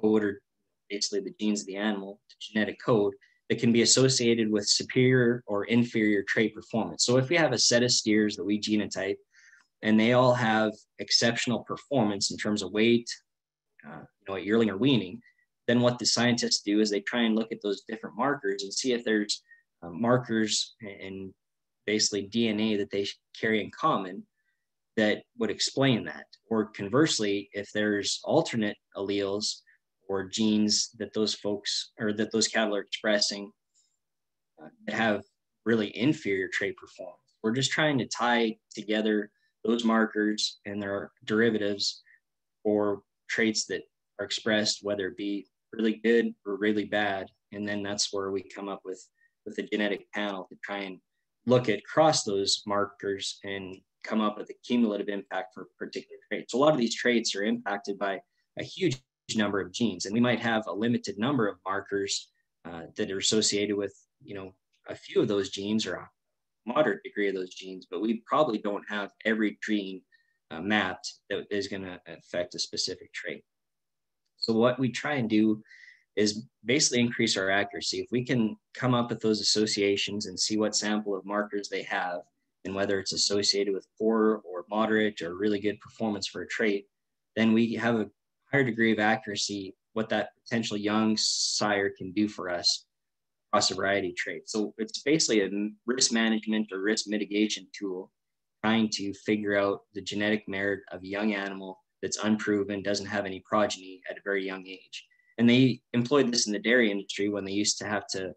code or basically the genes of the animal, the genetic code that can be associated with superior or inferior trait performance. So if we have a set of steers that we genotype and they all have exceptional performance in terms of weight, uh, you know, at yearling or weaning, then what the scientists do is they try and look at those different markers and see if there's uh, markers and basically DNA that they carry in common that would explain that. Or conversely, if there's alternate alleles or genes that those folks or that those cattle are expressing uh, that have really inferior trait performance, we're just trying to tie together those markers and their derivatives or traits that are expressed, whether it be really good or really bad. And then that's where we come up with, with a genetic panel to try and look at cross those markers and come up with a cumulative impact for particular traits. So a lot of these traits are impacted by a huge number of genes, and we might have a limited number of markers uh, that are associated with, you know, a few of those genes or a moderate degree of those genes, but we probably don't have every gene uh, mapped that is going to affect a specific trait. So what we try and do is basically increase our accuracy. If we can come up with those associations and see what sample of markers they have and whether it's associated with poor or moderate or really good performance for a trait, then we have a higher degree of accuracy what that potential young sire can do for us across a variety of traits. So it's basically a risk management or risk mitigation tool trying to figure out the genetic merit of a young animal that's unproven, doesn't have any progeny at a very young age. And they employed this in the dairy industry when they used to have to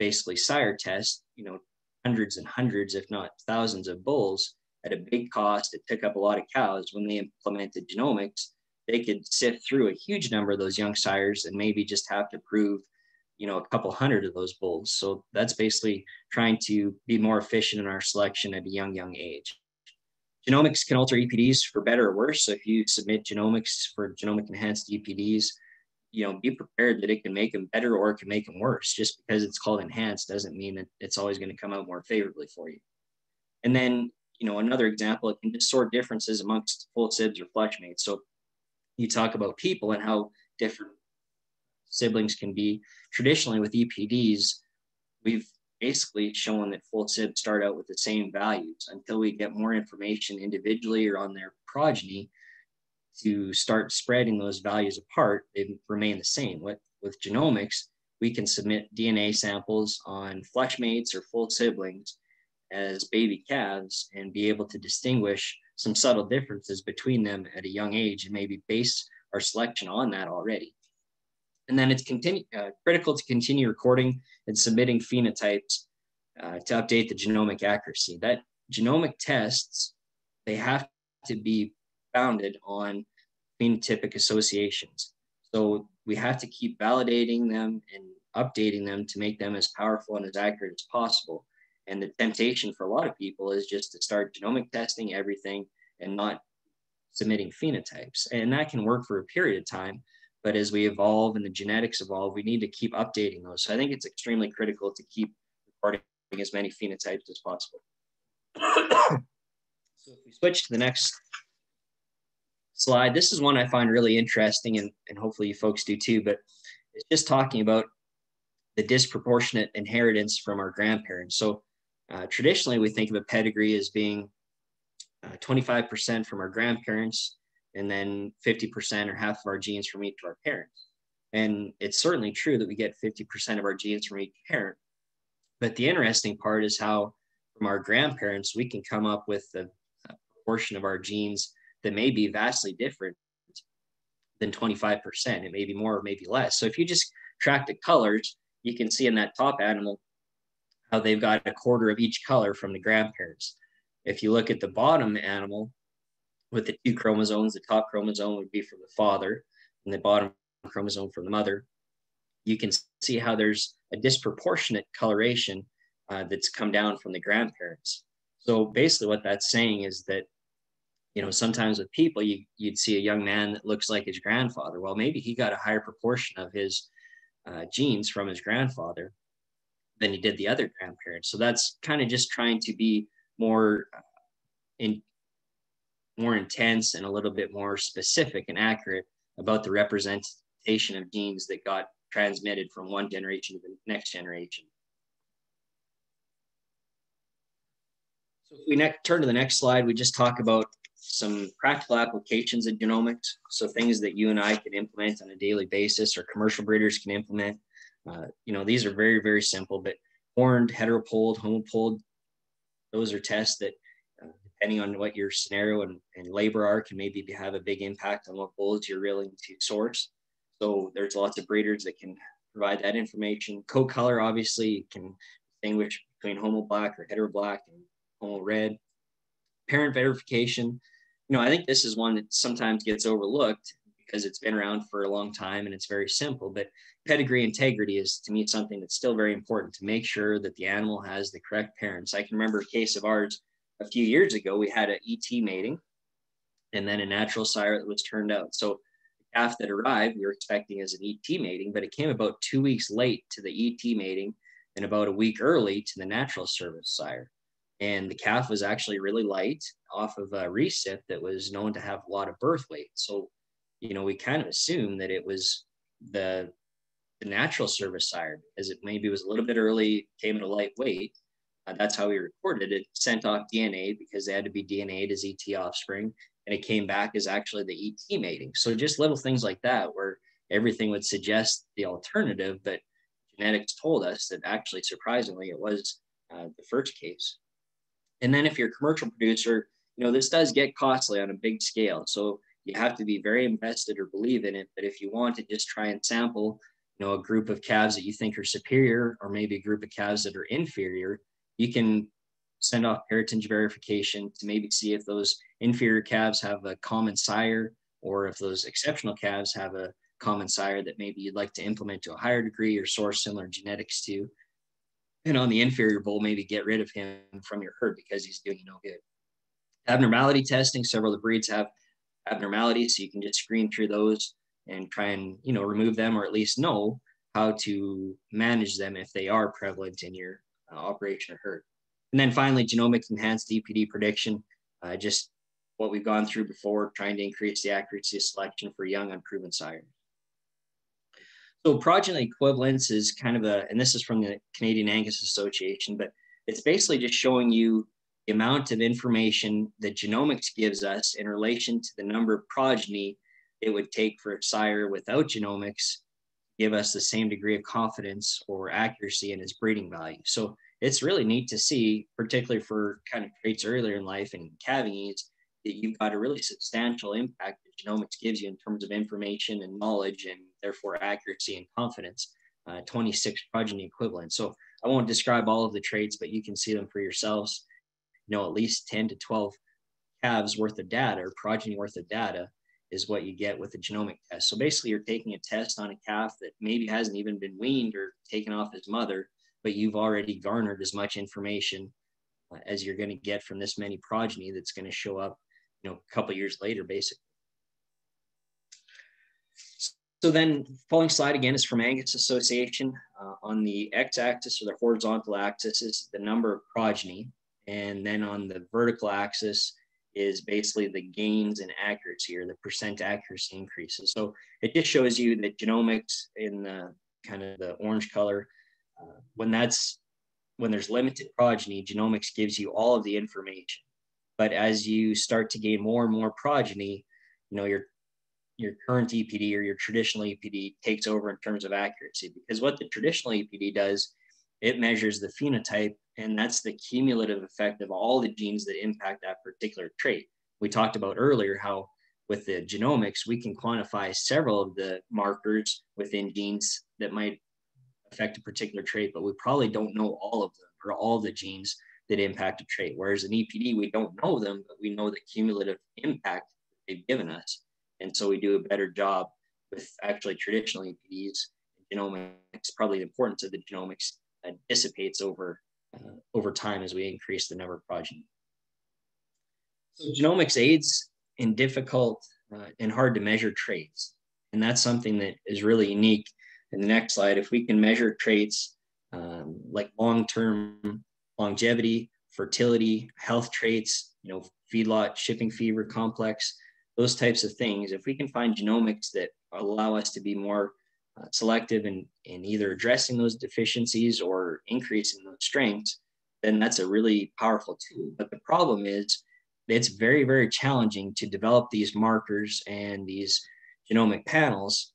basically sire test, you know, hundreds and hundreds, if not thousands of bulls at a big cost. It took up a lot of cows. When they implemented genomics, they could sift through a huge number of those young sires and maybe just have to prove, you know, a couple hundred of those bulls. So that's basically trying to be more efficient in our selection at a young, young age. Genomics can alter EPDs for better or worse. So if you submit genomics for genomic enhanced EPDs, you know, be prepared that it can make them better or it can make them worse. Just because it's called enhanced doesn't mean that it's always going to come out more favorably for you. And then, you know, another example, it can just sort differences amongst full sibs or flush mates. So you talk about people and how different siblings can be. Traditionally, with EPDs, we've basically shown that full sibs start out with the same values until we get more information individually or on their progeny to start spreading those values apart, they remain the same. With, with genomics, we can submit DNA samples on flushmates or full siblings as baby calves and be able to distinguish some subtle differences between them at a young age and maybe base our selection on that already. And then it's continue, uh, critical to continue recording and submitting phenotypes uh, to update the genomic accuracy. That genomic tests, they have to be founded on phenotypic associations. So we have to keep validating them and updating them to make them as powerful and as accurate as possible. And the temptation for a lot of people is just to start genomic testing everything and not submitting phenotypes. And that can work for a period of time. But as we evolve and the genetics evolve, we need to keep updating those. So I think it's extremely critical to keep recording as many phenotypes as possible. so if we switch to the next slide, this is one I find really interesting and, and hopefully you folks do too, but it's just talking about the disproportionate inheritance from our grandparents. So uh, traditionally, we think of a pedigree as being uh, 25% from our grandparents and then 50% or half of our genes from each of our parents. And it's certainly true that we get 50% of our genes from each parent. But the interesting part is how, from our grandparents, we can come up with a, a proportion of our genes that may be vastly different than 25%. It may be more or maybe less. So if you just track the colors, you can see in that top animal how they've got a quarter of each color from the grandparents. If you look at the bottom animal with the two chromosomes, the top chromosome would be from the father and the bottom chromosome from the mother. You can see how there's a disproportionate coloration uh, that's come down from the grandparents. So basically, what that's saying is that, you know, sometimes with people, you, you'd see a young man that looks like his grandfather. Well, maybe he got a higher proportion of his uh, genes from his grandfather than he did the other grandparents. So that's kind of just trying to be more uh, in more intense and a little bit more specific and accurate about the representation of genes that got transmitted from one generation to the next generation. So if we next, turn to the next slide, we just talk about some practical applications of genomics. So things that you and I can implement on a daily basis or commercial breeders can implement. Uh, you know, these are very, very simple, but horned, heteropoled, homopoled, those are tests that, uh, depending on what your scenario and, and labor are, can maybe have a big impact on what bulls you're willing to source. So there's lots of breeders that can provide that information. Coat color, obviously, can distinguish between homo black or hetero black and homo red. Parent verification, you know, I think this is one that sometimes gets overlooked because it's been around for a long time and it's very simple. But pedigree integrity is to me something that's still very important to make sure that the animal has the correct parents. I can remember a case of ours a few years ago. We had an ET mating and then a natural sire that was turned out. So the calf that arrived, we were expecting as an ET mating, but it came about two weeks late to the ET mating and about a week early to the natural service sire. And the calf was actually really light off of a recip that was known to have a lot of birth weight. So, you know, we kind of assumed that it was the the natural service sire as it maybe was a little bit early, came at a light weight. Uh, that's how we recorded it. Sent off DNA because they had to be DNA'd as ET offspring, and it came back as actually the ET mating. So just little things like that, where everything would suggest the alternative, but genetics told us that actually, surprisingly, it was uh, the first case. And then if you're a commercial producer, you know this does get costly on a big scale. So you have to be very invested or believe in it. But if you want to just try and sample you know a group of calves that you think are superior or maybe a group of calves that are inferior you can send off parentage verification to maybe see if those inferior calves have a common sire or if those exceptional calves have a common sire that maybe you'd like to implement to a higher degree or source similar genetics to and on the inferior bull maybe get rid of him from your herd because he's doing you no good abnormality testing several of the breeds have abnormalities so you can just screen through those and try and you know remove them or at least know how to manage them if they are prevalent in your uh, operation or herd. And then finally, genomic enhanced EPD prediction, uh, just what we've gone through before, trying to increase the accuracy of selection for young unproven sires. So progeny equivalence is kind of a, and this is from the Canadian Angus Association, but it's basically just showing you the amount of information that genomics gives us in relation to the number of progeny it would take for a sire without genomics give us the same degree of confidence or accuracy in its breeding value. So it's really neat to see, particularly for kind of traits earlier in life and calving ease, that you've got a really substantial impact that genomics gives you in terms of information and knowledge and therefore accuracy and confidence. Uh, 26 progeny equivalent. So I won't describe all of the traits, but you can see them for yourselves. You know, at least 10 to 12 calves worth of data or progeny worth of data is what you get with a genomic test. So basically, you're taking a test on a calf that maybe hasn't even been weaned or taken off his mother, but you've already garnered as much information uh, as you're going to get from this many progeny that's going to show up, you know, a couple years later, basically. So then, following slide again is from Angus Association. Uh, on the x-axis or the horizontal axis is the number of progeny, and then on the vertical axis is basically the gains in accuracy or the percent accuracy increases. So it just shows you that genomics in the kind of the orange color, uh, when that's when there's limited progeny, genomics gives you all of the information. But as you start to gain more and more progeny, you know your your current EPD or your traditional EPD takes over in terms of accuracy because what the traditional EPD does, it measures the phenotype and that's the cumulative effect of all the genes that impact that particular trait. We talked about earlier how with the genomics, we can quantify several of the markers within genes that might affect a particular trait, but we probably don't know all of them or all the genes that impact a trait. Whereas in EPD, we don't know them, but we know the cumulative impact they've given us. And so we do a better job with actually traditional EPDs. Genomics, probably the importance of the genomics dissipates over uh, over time as we increase the number of progeny. So genomics aids in difficult uh, and hard to measure traits. And that's something that is really unique. In the next slide, if we can measure traits um, like long-term longevity, fertility, health traits, you know, feedlot shipping fever complex, those types of things, if we can find genomics that allow us to be more uh, selective in, in either addressing those deficiencies or increasing those strengths, then that's a really powerful tool. But the problem is it's very, very challenging to develop these markers and these genomic panels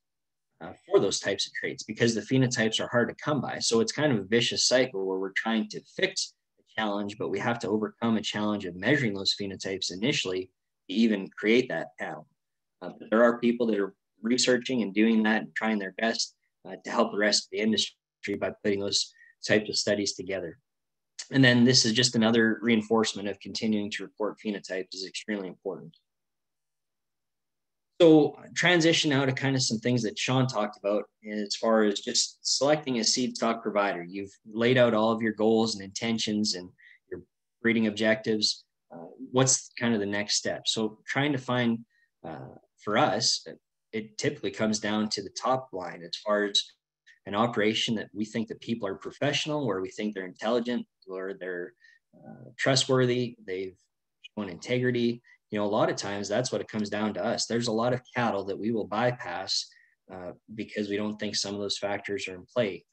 uh, for those types of traits because the phenotypes are hard to come by. So it's kind of a vicious cycle where we're trying to fix a challenge, but we have to overcome a challenge of measuring those phenotypes initially to even create that panel. Uh, there are people that are researching and doing that and trying their best uh, to help the rest of the industry by putting those types of studies together. And then this is just another reinforcement of continuing to report phenotypes is extremely important. So transition now to kind of some things that Sean talked about as far as just selecting a seedstock provider. You've laid out all of your goals and intentions and your breeding objectives. Uh, what's kind of the next step? So trying to find uh, for us it typically comes down to the top line as far as an operation that we think that people are professional, where we think they're intelligent, or they're uh, trustworthy, they've shown integrity. You know, a lot of times that's what it comes down to us. There's a lot of cattle that we will bypass uh, because we don't think some of those factors are in play.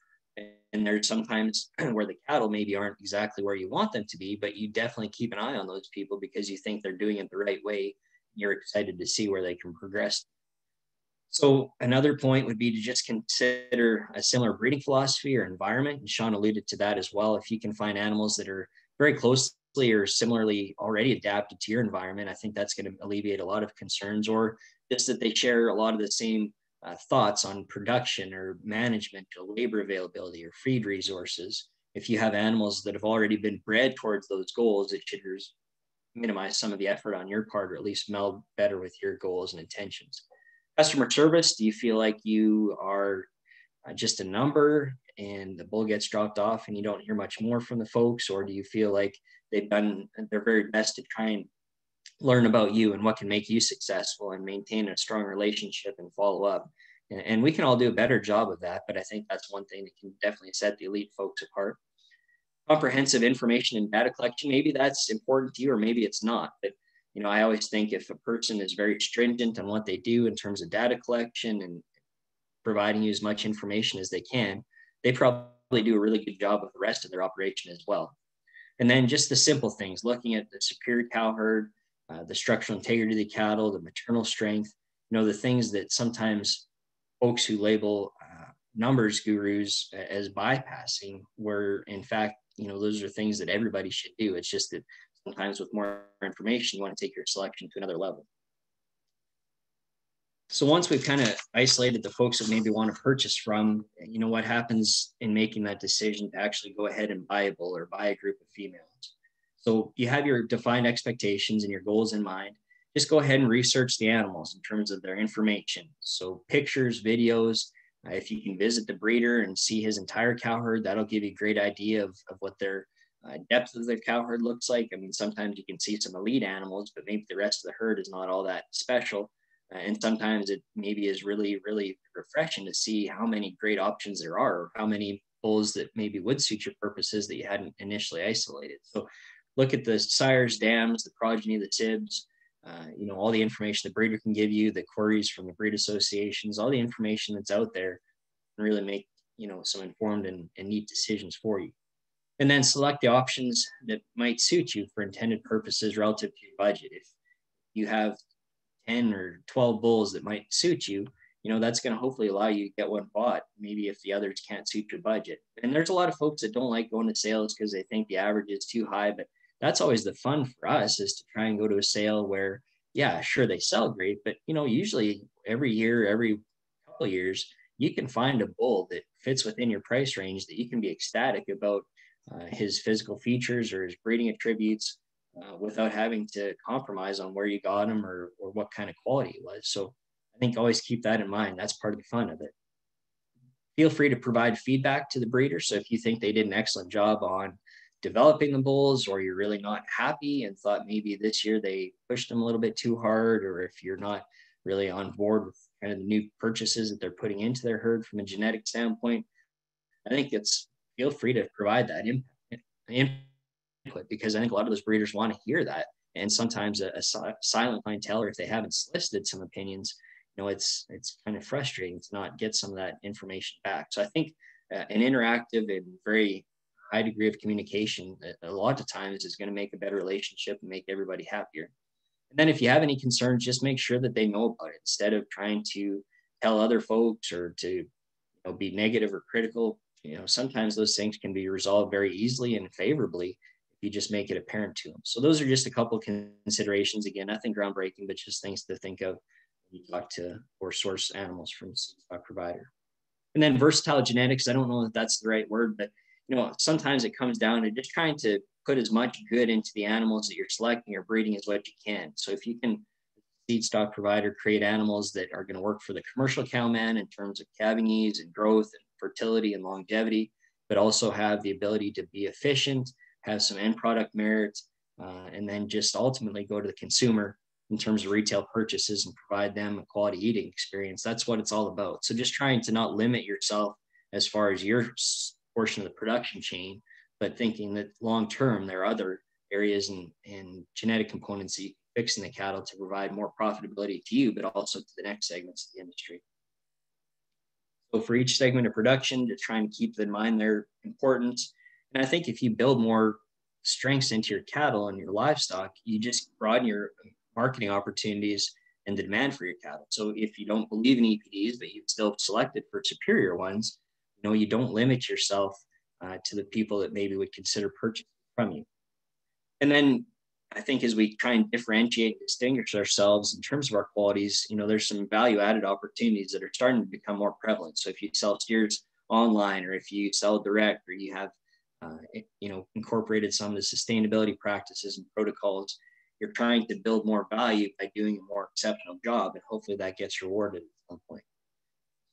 And there's sometimes where the cattle maybe aren't exactly where you want them to be, but you definitely keep an eye on those people because you think they're doing it the right way. You're excited to see where they can progress so another point would be to just consider a similar breeding philosophy or environment. And Sean alluded to that as well. If you can find animals that are very closely or similarly already adapted to your environment, I think that's going to alleviate a lot of concerns or just that they share a lot of the same uh, thoughts on production or management or labor availability or feed resources. If you have animals that have already been bred towards those goals, it should minimize some of the effort on your part or at least meld better with your goals and intentions customer service do you feel like you are uh, just a number and the bull gets dropped off and you don't hear much more from the folks? Or do you feel like they've done their very best to try and learn about you and what can make you successful and maintain a strong relationship and follow up? And, and we can all do a better job of that but i think that's one thing that can definitely set the elite folks apart. Comprehensive information and data collection maybe that's important to you or maybe it's not but you know, I always think if a person is very stringent on what they do in terms of data collection and providing you as much information as they can, they probably do a really good job of the rest of their operation as well. And then just the simple things, looking at the superior cow herd, uh, the structural integrity of the cattle, the maternal strength, you know, the things that sometimes folks who label uh, numbers gurus as bypassing, where in fact, you know, those are things that everybody should do. It's just that sometimes with more information, you want to take your selection to another level. So once we've kind of isolated the folks that maybe want to purchase from, you know, what happens in making that decision to actually go ahead and buy a bull or buy a group of females. So you have your defined expectations and your goals in mind. Just go ahead and research the animals in terms of their information. So pictures, videos. Uh, if you can visit the breeder and see his entire cow herd, that'll give you a great idea of, of what their uh, depth of the cow herd looks like. I mean, sometimes you can see some elite animals, but maybe the rest of the herd is not all that special. Uh, and sometimes it maybe is really, really refreshing to see how many great options there are, or how many bulls that maybe would suit your purposes that you hadn't initially isolated. So look at the sires, dams, the progeny, the sibs, uh, you know, all the information the breeder can give you, the queries from the breed associations, all the information that's out there and really make, you know, some informed and, and neat decisions for you. And then select the options that might suit you for intended purposes relative to your budget. If you have 10 or 12 bulls that might suit you, you know, that's going to hopefully allow you to get one bought, maybe if the others can't suit your budget. And there's a lot of folks that don't like going to sales because they think the average is too high, but that's always the fun for us is to try and go to a sale where, yeah, sure, they sell great, but, you know, usually every year, every couple years, you can find a bull that fits within your price range that you can be ecstatic about uh, his physical features or his breeding attributes uh, without having to compromise on where you got him or, or what kind of quality it was. So I think always keep that in mind. That's part of the fun of it. Feel free to provide feedback to the breeder. So if you think they did an excellent job on developing the bulls or you're really not happy and thought maybe this year they pushed them a little bit too hard or if you're not really on board with kind of the new purchases that they're putting into their herd from a genetic standpoint i think it's feel free to provide that input because I think a lot of those breeders want to hear that. And sometimes a, a silent clientele, or if they haven't solicited some opinions, you know, it's it's kind of frustrating to not get some of that information back. So I think uh, an interactive and very high degree of communication a lot of times is going to make a better relationship and make everybody happier. And then if you have any concerns, just make sure that they know about it instead of trying to tell other folks or to you know, be negative or critical. You know, sometimes those things can be resolved very easily and favorably if you just make it apparent to them. So those are just a couple considerations. Again, nothing groundbreaking, but just things to think of when you talk to or source animals from a provider. And then versatile genetics. I don't know if that's the right word, but you know, sometimes it comes down to just trying to put as much good into the animals that you're selecting or breeding as what you can. So if you can seed stock provider create animals that are going to work for the commercial cowman in terms of calving ease and growth and fertility and longevity, but also have the ability to be efficient, have some end product merit, uh, and then just ultimately go to the consumer in terms of retail purchases and provide them a quality eating experience. That's what it's all about. So just trying to not limit yourself as far as your portion of the production chain, but thinking that long term there are other areas and, and genetic components that you fix the cattle to provide more profitability to you, but also to the next segments of the industry. So for each segment of production, to try and keep in mind their importance. And I think if you build more strengths into your cattle and your livestock, you just broaden your marketing opportunities and the demand for your cattle. So if you don't believe in EPDs, but you've still selected for superior ones, you know, you don't limit yourself uh, to the people that maybe would consider purchasing from you. And then I think as we try and differentiate and distinguish ourselves in terms of our qualities, you know, there's some value added opportunities that are starting to become more prevalent. So if you sell steers online or if you sell direct or you have, uh, you know, incorporated some of the sustainability practices and protocols, you're trying to build more value by doing a more exceptional job. And hopefully that gets rewarded at some point.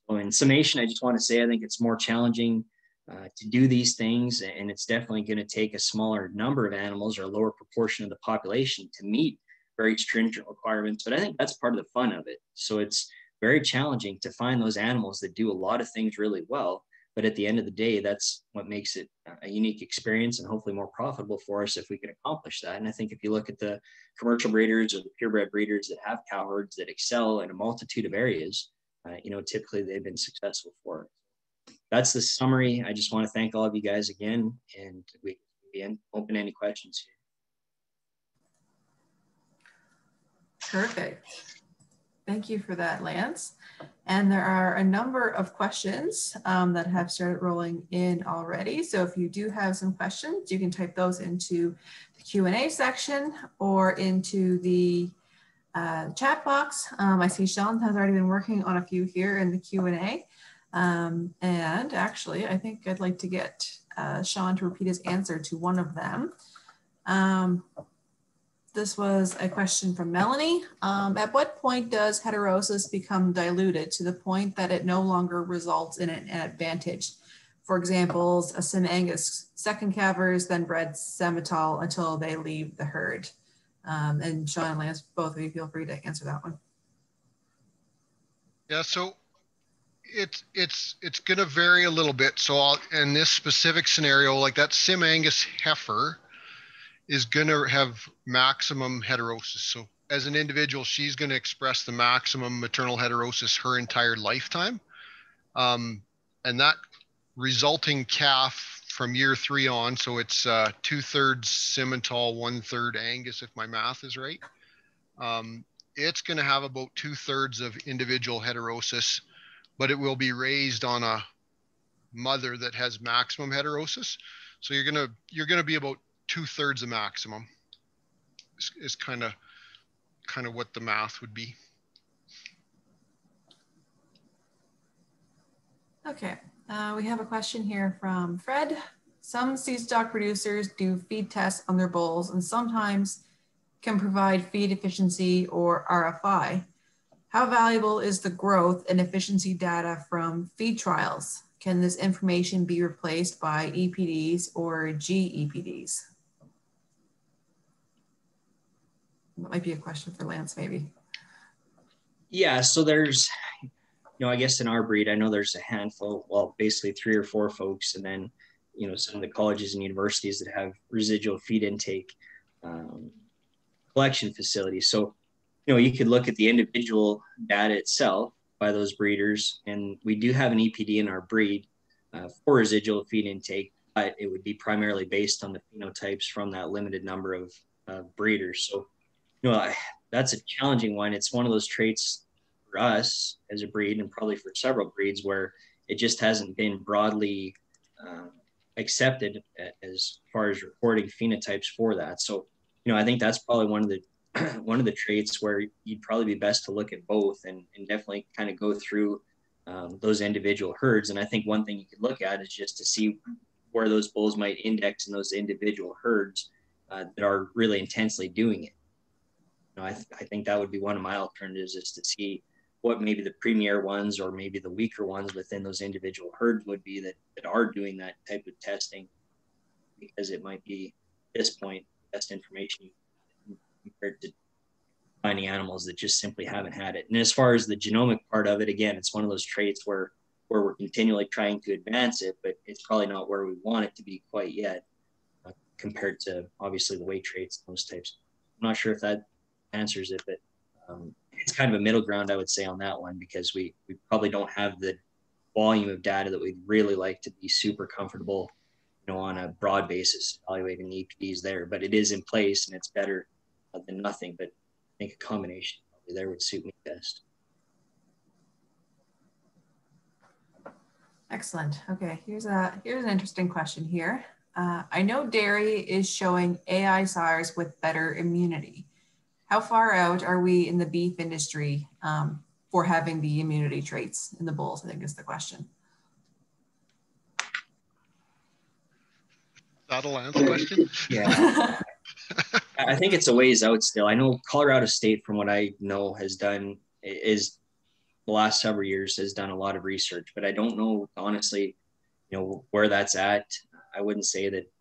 So in summation, I just want to say I think it's more challenging uh, to do these things, and it's definitely going to take a smaller number of animals or a lower proportion of the population to meet very stringent requirements. But I think that's part of the fun of it. So it's very challenging to find those animals that do a lot of things really well. But at the end of the day, that's what makes it a unique experience and hopefully more profitable for us if we can accomplish that. And I think if you look at the commercial breeders or the purebred breeders that have cow herds that excel in a multitude of areas, uh, you know, typically they've been successful for. That's the summary. I just want to thank all of you guys again, and we open any questions here. Perfect. Thank you for that, Lance. And there are a number of questions um, that have started rolling in already. So if you do have some questions, you can type those into the Q&A section or into the uh, chat box. Um, I see Sean has already been working on a few here in the Q&A. Um, and actually, I think I'd like to get uh, Sean to repeat his answer to one of them. Um, this was a question from Melanie. Um, at what point does heterosis become diluted to the point that it no longer results in an, advantage? For example, a Sim Angus second calvers then bred Simmental until they leave the herd. Um, and Sean and Lance, both of you feel free to answer that one. Yeah, so it's it's it's going to vary a little bit. So I'll, in this specific scenario, like that Sim Angus heifer is going to have maximum heterosis. So as an individual, she's going to express the maximum maternal heterosis her entire lifetime, um, and that resulting calf from year three on. So it's uh, two thirds Simmental, one third Angus, if my math is right. Um, it's going to have about two thirds of individual heterosis, but it will be raised on a mother that has maximum heterosis. So you're gonna you're gonna be about two thirds of maximum. Is, kind of kind of what the math would be. Okay, uh, we have a question here from Fred. Some seed stock producers do feed tests on their bulls and sometimes can provide feed efficiency or RFI. How valuable is the growth and efficiency data from feed trials? Can this information be replaced by EPDs or GEPDs? That might be a question for Lance, maybe. Yeah, so there's you know, I guess in our breed, I know there's a handful, well, basically three or four folks, and then, you know, some of the colleges and universities that have residual feed intake um, collection facilities. So, you know, you could look at the individual data itself by those breeders, and we do have an EPD in our breed uh, for residual feed intake, but it would be primarily based on the phenotypes from that limited number of uh, breeders. So, you know, I, that's a challenging one. It's one of those traits for us as a breed and probably for several breeds where it just hasn't been broadly um, accepted as far as reporting phenotypes for that. So, you know, I think that's probably one of the one of the traits where you'd probably be best to look at both and, and definitely kind of go through um, those individual herds. And I think one thing you could look at is just to see where those bulls might index in those individual herds uh, that are really intensely doing it. You know, I, th- I think that would be one of my alternatives is to see what maybe the premier ones or maybe the weaker ones within those individual herds would be that, that are doing that type of testing because it might be at this point best information compared to finding animals that just simply haven't had it. And as far as the genomic part of it, again, it's one of those traits where where we're continually trying to advance it, but it's probably not where we want it to be quite yet, uh, compared to obviously the weight traits, and those types. I'm not sure if that answers it, but um, it's kind of a middle ground, I would say, on that one because we we probably don't have the volume of data that we'd really like to be super comfortable, you know, on a broad basis evaluating the EPDs there. But it is in place and it's better than nothing. But I think a combination there would suit me best. Excellent. Okay, here's a here's an interesting question here. Uh, I know dairy is showing AI sires with better immunity how far out are we in the beef industry um, for having the immunity traits in the bulls? I think is the question. That'll answer the question. Yeah. I think it's a ways out still. I know Colorado State, from what I know, has done is the last several years has done a lot of research, but I don't know honestly, you know, where that's at. I wouldn't say that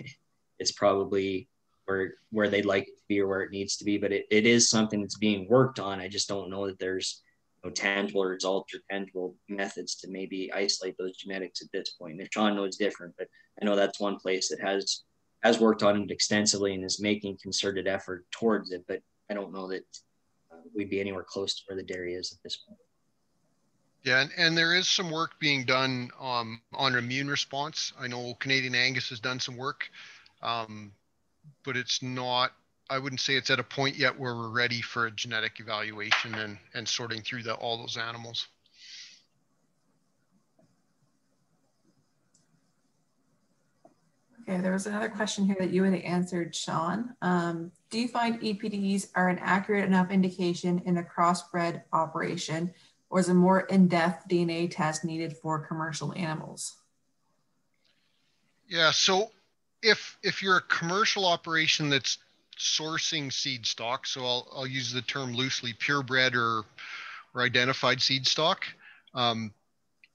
it's probably where where they'd like to be or where it needs to be. But it, it is something that's being worked on. I just don't know that there's you know, tangible results or tangible methods to maybe isolate those genetics at this point. And Sean knows different, but I know that's one place that has has worked on it extensively and is making concerted effort towards it. But I don't know that uh, we'd be anywhere close to where the dairy is at this point. Yeah, and, and there is some work being done um, on immune response. I know Canadian Angus has done some work, um, but it's not, I wouldn't say it's at a point yet where we're ready for a genetic evaluation and, and sorting through the, all those animals. Okay, there was another question here that you had answered, Sean. Um, do you find EPDs are an accurate enough indication in a crossbred operation, or is a more in-depth DNA test needed for commercial animals? Yeah, so if if you're a commercial operation that's sourcing seed stock, so I'll, I'll use the term loosely, purebred or or identified seed stock, um,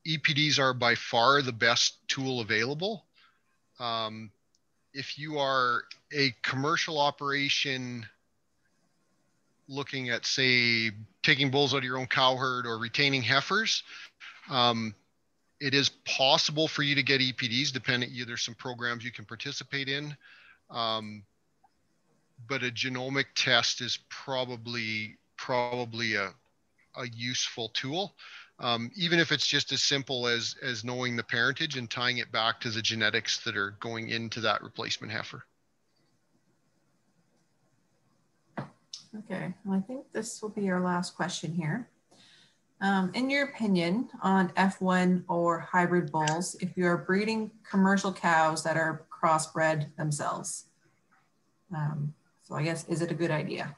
EPDs are by far the best tool available. Um, if you are a commercial operation looking at, say, taking bulls out of your own cow herd or retaining heifers, um, it is possible for you to get EPDs. Depending, there's some programs you can participate in, um, but a genomic test is probably probably a a useful tool um, even if it's just as simple as as knowing the parentage and tying it back to the genetics that are going into that replacement heifer. Okay, well, I think this will be our last question here. Um, in your opinion on F1 or hybrid bulls, if you are breeding commercial cows that are crossbred themselves, um, so I guess, is it a good idea?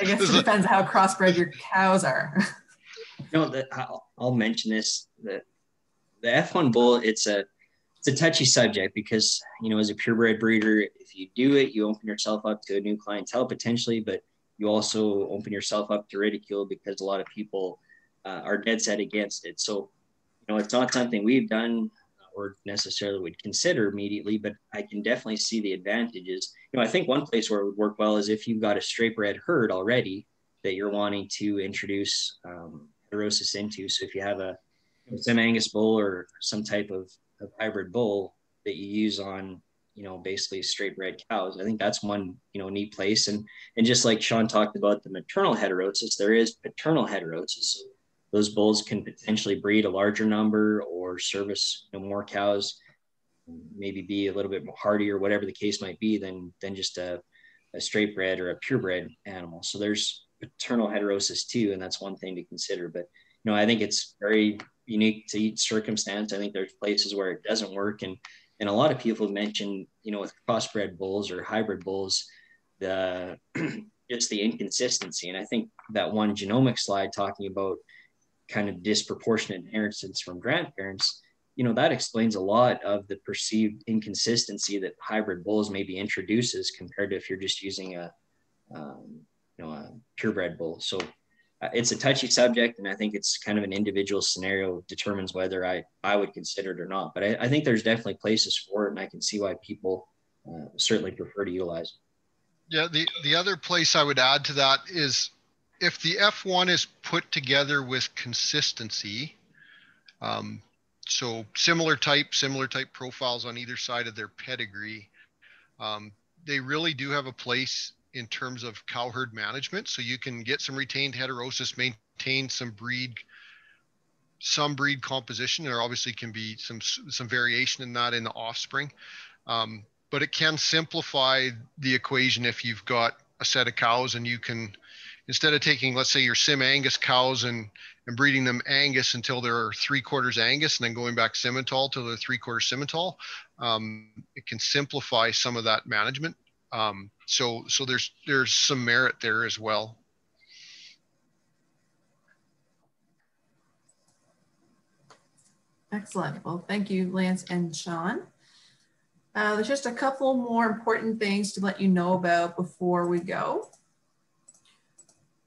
I guess it depends how crossbred your cows are. no, that I'll, I'll mention this. The the F1 bull, it's a it's a touchy subject because you know as a purebred breeder, if you do it, you open yourself up to a new clientele potentially, but you also open yourself up to ridicule because a lot of people uh, are dead set against it. So you know it's not something we've done or necessarily would consider immediately, but I can definitely see the advantages. You know, I think one place where it would work well is if you've got a straight bred herd already that you're wanting to introduce um, heterosis into. So if you have a Sim Angus bull or some type of, of hybrid bull that you use on, you know, basically straight bred cows, I think that's one, you know, neat place. And and just like Sean talked about the maternal heterosis, there is paternal heterosis. So those bulls can potentially breed a larger number or service you know, more cows, maybe be a little bit more hardy or whatever the case might be than than just a, a straight bred or a purebred animal. So there's paternal heterosis too, and that's one thing to consider. But you know, I think it's very unique to each circumstance. I think there's places where it doesn't work, and and a lot of people mention, you know, with crossbred bulls or hybrid bulls, the it's the inconsistency. And I think that one genomic slide talking about kind of disproportionate inheritance from grandparents, you know, that explains a lot of the perceived inconsistency that hybrid bulls maybe introduces compared to if you're just using a, um, you know, a purebred bull. So uh, it's a touchy subject, and I think it's kind of an individual scenario determines whether I I would consider it or not. But I, I think there's definitely places for it, and I can see why people uh, certainly prefer to utilize it. Yeah, the the other place I would add to that is if the F1 is put together with consistency, um, so similar type, similar type profiles on either side of their pedigree, um, they really do have a place in terms of cow herd management. So you can get some retained heterosis, maintain some breed, some breed composition. There obviously can be some some variation in that in the offspring, um, but it can simplify the equation if you've got a set of cows and you can instead of taking, let's say, your Sim Angus cows and and breeding them Angus until they're three quarters Angus, and then going back Simmental till they're three quarters Simmental, um, it can simplify some of that management. Um, so so there's there's some merit there as well. Excellent. Well, thank you, Lance and Sean. Uh, there's just a couple more important things to let you know about before we go.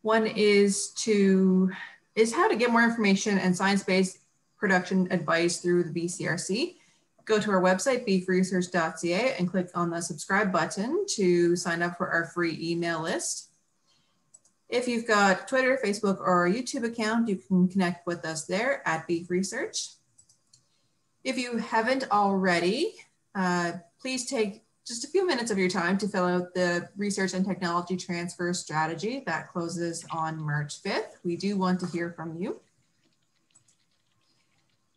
One is to is how to get more information and science-based production advice through the BCRC. Go to our website, beefresearch.ca, and click on the subscribe button to sign up for our free email list. If you've got Twitter, Facebook, or a YouTube account, you can connect with us there at Beef Research. If you haven't already, uh, please take just a few minutes of your time to fill out the research and technology transfer strategy that closes on March 5th. We do want to hear from you.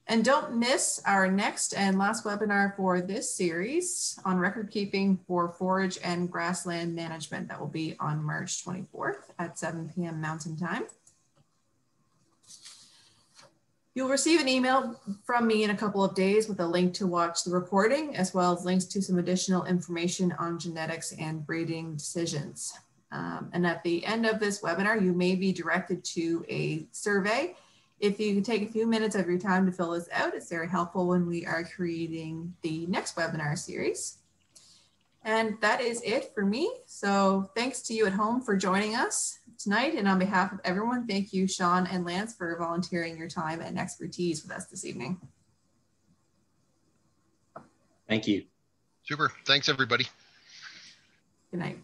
And don't miss our next and last webinar for this series on record keeping for forage and grassland management. That will be on March 24th at 7 p.m. Mountain Time. You'll receive an email from me in a couple of days with a link to watch the recording, as well as links to some additional information on genetics and breeding decisions. Um, and at the end of this webinar, you may be directed to a survey if you can take a few minutes of your time to fill this out, it's very helpful when we are creating the next webinar series. And that is it for me. So thanks to you at home for joining us tonight. And on behalf of everyone, thank you, Sean and Lance, for volunteering your time and expertise with us this evening. Thank you. Super. Thanks, everybody. Good night.